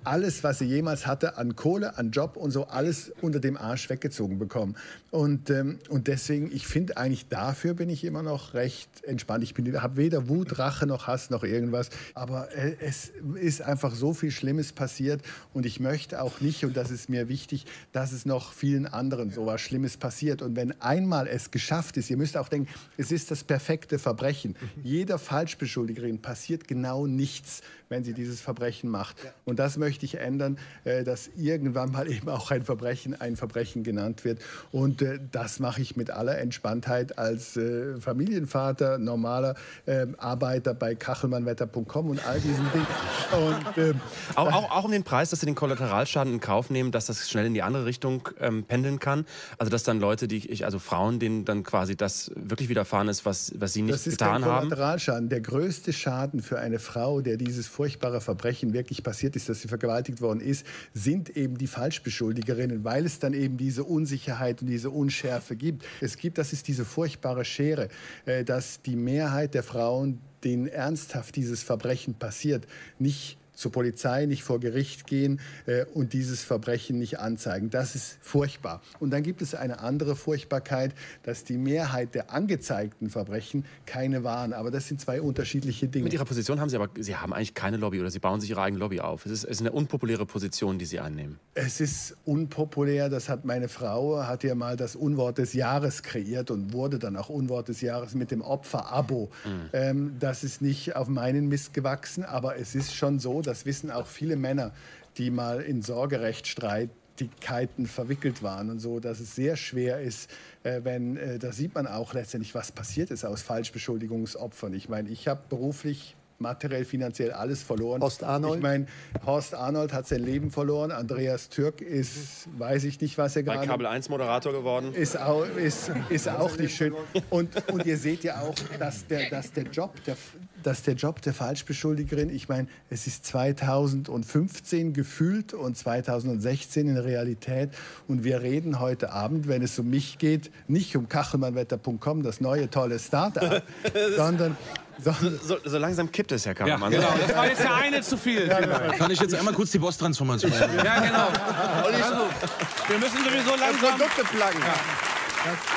alles, was sie jemals hatte an Kohle, an Job und so, alles unter dem Arsch weggezogen bekommen. Und, ähm, und deswegen, ich finde eigentlich, dafür bin ich immer noch recht entspannt. Ich habe weder Wut, Rache noch Hass noch irgendwas. Aber äh, es ist einfach so viel Schlimmes passiert. Und ich möchte auch nicht, und das ist mir wichtig, dass es noch vielen anderen so was Schlimmes passiert. Und wenn einmal es geschafft ist, ihr müsst auch denken, es ist das perfekte Verbrechen. Jeder Falschbeschuldigerin passiert genau nichts, wenn sie dieses Verbrechen macht. Und das möchte ich ändern, äh, dass irgendwann mal <laughs> eben auch ein Verbrechen ein Verbrechen genannt wird. Und äh, das mache ich mit aller Entspanntheit als äh, Familienvater, normaler ähm, Arbeiter bei kachelmannwetter.com und all diesen Dingen. Und, ähm, <laughs> Auch, auch, auch um den Preis, dass sie den Kollateralschaden in Kauf nehmen, dass das schnell in die andere Richtung ähm, pendeln kann. Also dass dann Leute, die ich, also Frauen, denen dann quasi das wirklich widerfahren ist, was, was sie nicht Das ist getan kein haben. Kollateralschaden. Der größte Schaden für eine Frau, der dieses furchtbare Verbrechen wirklich passiert ist, dass sie vergewaltigt worden ist, sind eben die Falschbeschuldigerinnen, weil es dann eben diese Unsicherheit und diese Unschärfe gibt. Es gibt, das ist diese furchtbare Schere, äh, dass die Mehrheit der Frauen, denen ernsthaft dieses Verbrechen passiert, nicht zur Polizei, nicht vor Gericht gehen äh, und dieses Verbrechen nicht anzeigen. Das ist furchtbar. Und dann gibt es eine andere Furchtbarkeit, dass die Mehrheit der angezeigten Verbrechen keine waren. Aber das sind zwei unterschiedliche Dinge. Mit ihrer Position haben sie aber, sie haben eigentlich keine Lobby oder sie bauen sich ihre eigene Lobby auf. Es ist, es ist eine unpopuläre Position, die sie einnehmen. Es ist unpopulär. Das hat meine Frau, hat ja mal das Unwort des Jahres kreiert und wurde dann auch Unwort des Jahres mit dem Opfer-Abo. Ähm, das ist nicht auf meinen Mist gewachsen, aber es ist schon so, das wissen auch viele Männer, die mal in Sorgerechtsstreitigkeiten verwickelt waren und so, dass es sehr schwer ist, äh, wenn, äh, da sieht man auch letztendlich, was passiert ist aus Falschbeschuldigungsopfern. Ich meine, ich habe beruflich materiell, finanziell alles verloren. Horst Arnold? Ich meine, Horst Arnold hat sein Leben verloren. Andreas Türk ist, weiß ich nicht, was er Bei gerade Kabel 1 Moderator geworden. ist auch, ist, ist auch nicht schön. Und, und ihr seht ja auch, dass der, dass der Job der, dass der Job der Falschbeschuldigerin, ich meine, es ist 2015 gefühlt und 2016 in Realität. Und wir reden heute Abend, wenn es um mich geht, nicht um kachelmannwetter.com, das neue tolle Start-up, <laughs> sondern, sondern So, so langsam kippt es, Herr Ja, Kammermann. genau. Das war jetzt der eine zu viel. Kann ich jetzt einmal kurz die Boss-Transformation? Ja, genau. Also, wir müssen sowieso langsam, Produkte pluggen.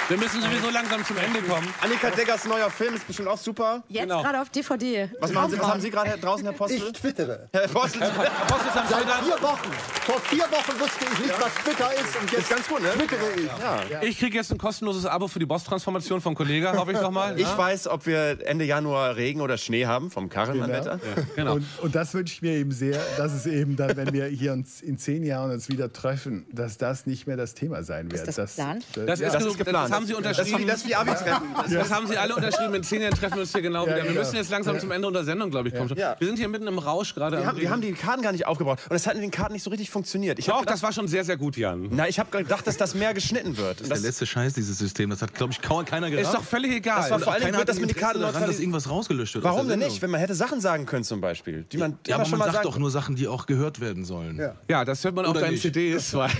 Wir müssen sowieso langsam zum Ende kommen. Annika Deggers neuer Film ist bestimmt auch super. Jetzt Genau. gerade auf DVD. Was, machen Sie, was haben Sie gerade draußen, Herr Postel? Ich twittere. Herr Postel, Apostel am Seit Freitag. vier Wochen. Vor vier Wochen wusste ich nicht, was Twitter ist. Und jetzt ganz gut, ne? twittere ich. Ich kriege jetzt ein kostenloses Abo für die Boss-Transformation vom Kollegen, hoffe ich doch mal. ich weiß, ob wir Ende Januar Regen oder Schnee haben vom Karrenmann-Wetter. Genau. Und, und das wünsche ich mir eben sehr, dass es eben dann, wenn wir hier uns in zehn Jahren uns wieder treffen, dass das nicht mehr das Thema sein wird. das geplant? Das, ja, ist, das ist geplant. Das haben Sie Das ist unterschrieben. wie, das ist wie Abi-Treffen. Das haben Sie alle unterschrieben. In zehn Jahren treffen wir uns hier genau wieder. Wir genau. müssen jetzt langsam zum Ende unserer Sendung, glaube ich, kommen. Ja. Wir sind hier mitten im Rausch gerade. Wir haben, wir haben die Karten gar nicht aufgebraucht. Und es hat in den Karten nicht so richtig funktioniert. Ich Doch, habe das war schon sehr, sehr gut, Jan. na, ich hab gedacht, dass das mehr geschnitten wird. Und Der Das, letzte Scheiß, dieses System. Das hat, glaube ich, kaum keiner gedacht. Ist doch völlig egal. Das war vor allem Keiner wird hat das ein mit die Karten daran, dass irgendwas rausgelöscht wird. warum der denn nicht? Wenn man hätte Sachen sagen können zum Beispiel, die man Ja, aber schon man mal sagt doch nur Sachen, die auch gehört werden sollen. Ja. Ja, das hört man auf Oder deinen nicht? CDs. Weil <laughs> <laughs>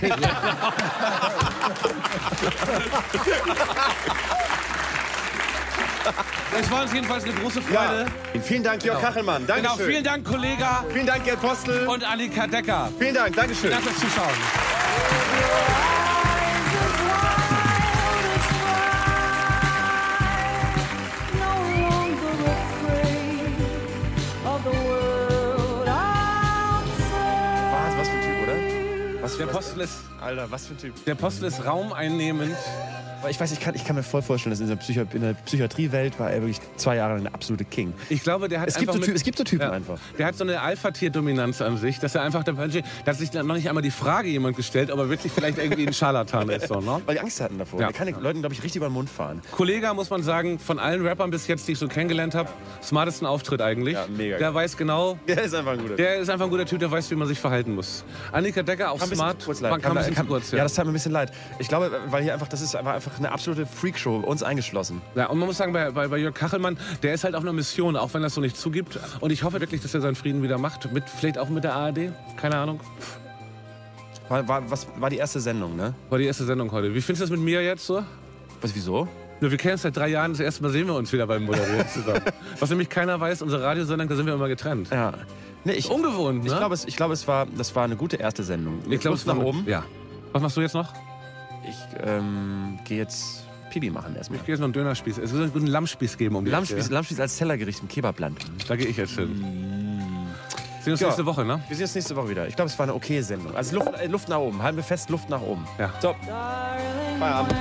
Es war uns jedenfalls eine große Freude. Ja. Vielen Dank, Jörg Kachelmann. Genau, Dankeschön. vielen Dank, Kollega Vielen Dank, Gerd Postel. und Annika Decker. Vielen Dank. Dankeschön. Danke fürs Zuschauen. Der was- Postel ist, Alter, was für ein Typ. der Postel ist raumeinnehmend. Ich weiß, ich kann, ich kann mir voll vorstellen, dass in der, Psycho in der Psychiatriewelt war er wirklich zwei Jahre lang der absolute King. Ich glaube, der hat Es gibt, so mit- Typen, es gibt so Typen Ja. einfach. Der hat so eine Alpha-Tier-Dominanz an sich, dass er einfach der Mensch, da hat sich noch nicht einmal die Frage jemand gestellt, ob er wirklich vielleicht irgendwie ein Scharlatan ist. So, ne? Weil die Angst hatten davor. Ja. Der kann den Leuten, glaube ich, richtig über den Mund fahren. Kollege, muss man sagen, von allen Rappern bis jetzt, die ich so kennengelernt habe, smartesten Auftritt eigentlich. Ja, mega Der geil. weiß genau, <laughs> Der ist einfach ein guter der ist einfach ein guter Typ, der weiß, wie man sich verhalten muss. Annika Decker, auch bisschen smart, kurz, leid. man kam- zu kurz. ja. Ja. das tat mir ein bisschen leid. Ich glaube, weil hier einfach, das ist einfach, einfach eine absolute Freakshow, uns eingeschlossen. Ja, und man muss sagen, bei, bei, bei Jörg Kachelmann, der ist halt auf einer Mission, auch wenn er es so nicht zugibt. Und ich hoffe wirklich, dass er seinen Frieden wieder macht. Mit, vielleicht auch mit der ARD. Keine Ahnung. War, war, was, war die erste Sendung, ne? War die erste Sendung heute. Wie findest du das mit mir jetzt so? Was, wieso? Ja, wir kennen uns seit drei Jahren. Das erste Mal sehen wir uns wieder beim Moderieren zusammen. <laughs> Was nämlich keiner weiß, unsere Radiosendung, da sind wir immer getrennt. Ja. Nee, ich, Ungewohnt, ne? ich glaube, es, ich glaube, es war, das war eine gute erste Sendung. Ich glaube, Lust nach oben. Ja. Was machst du jetzt noch? ich ähm, gehe jetzt Pibi machen erstmal. Ich gehe jetzt noch einen Dönerspieß. Es wird einen Lammspieß geben um die Lammspieß, Ecke. Lammspieß als Tellergericht im Kebabland. Da gehe ich jetzt hin. Mm. Wir sehen uns ja. nächste Woche, ne? Wir sehen uns nächste Woche wieder. Ich glaube, es war eine okay Sendung. Also Luft, äh, Luft nach oben. Halten wir fest, Luft nach oben. Ja. So. Feierabend.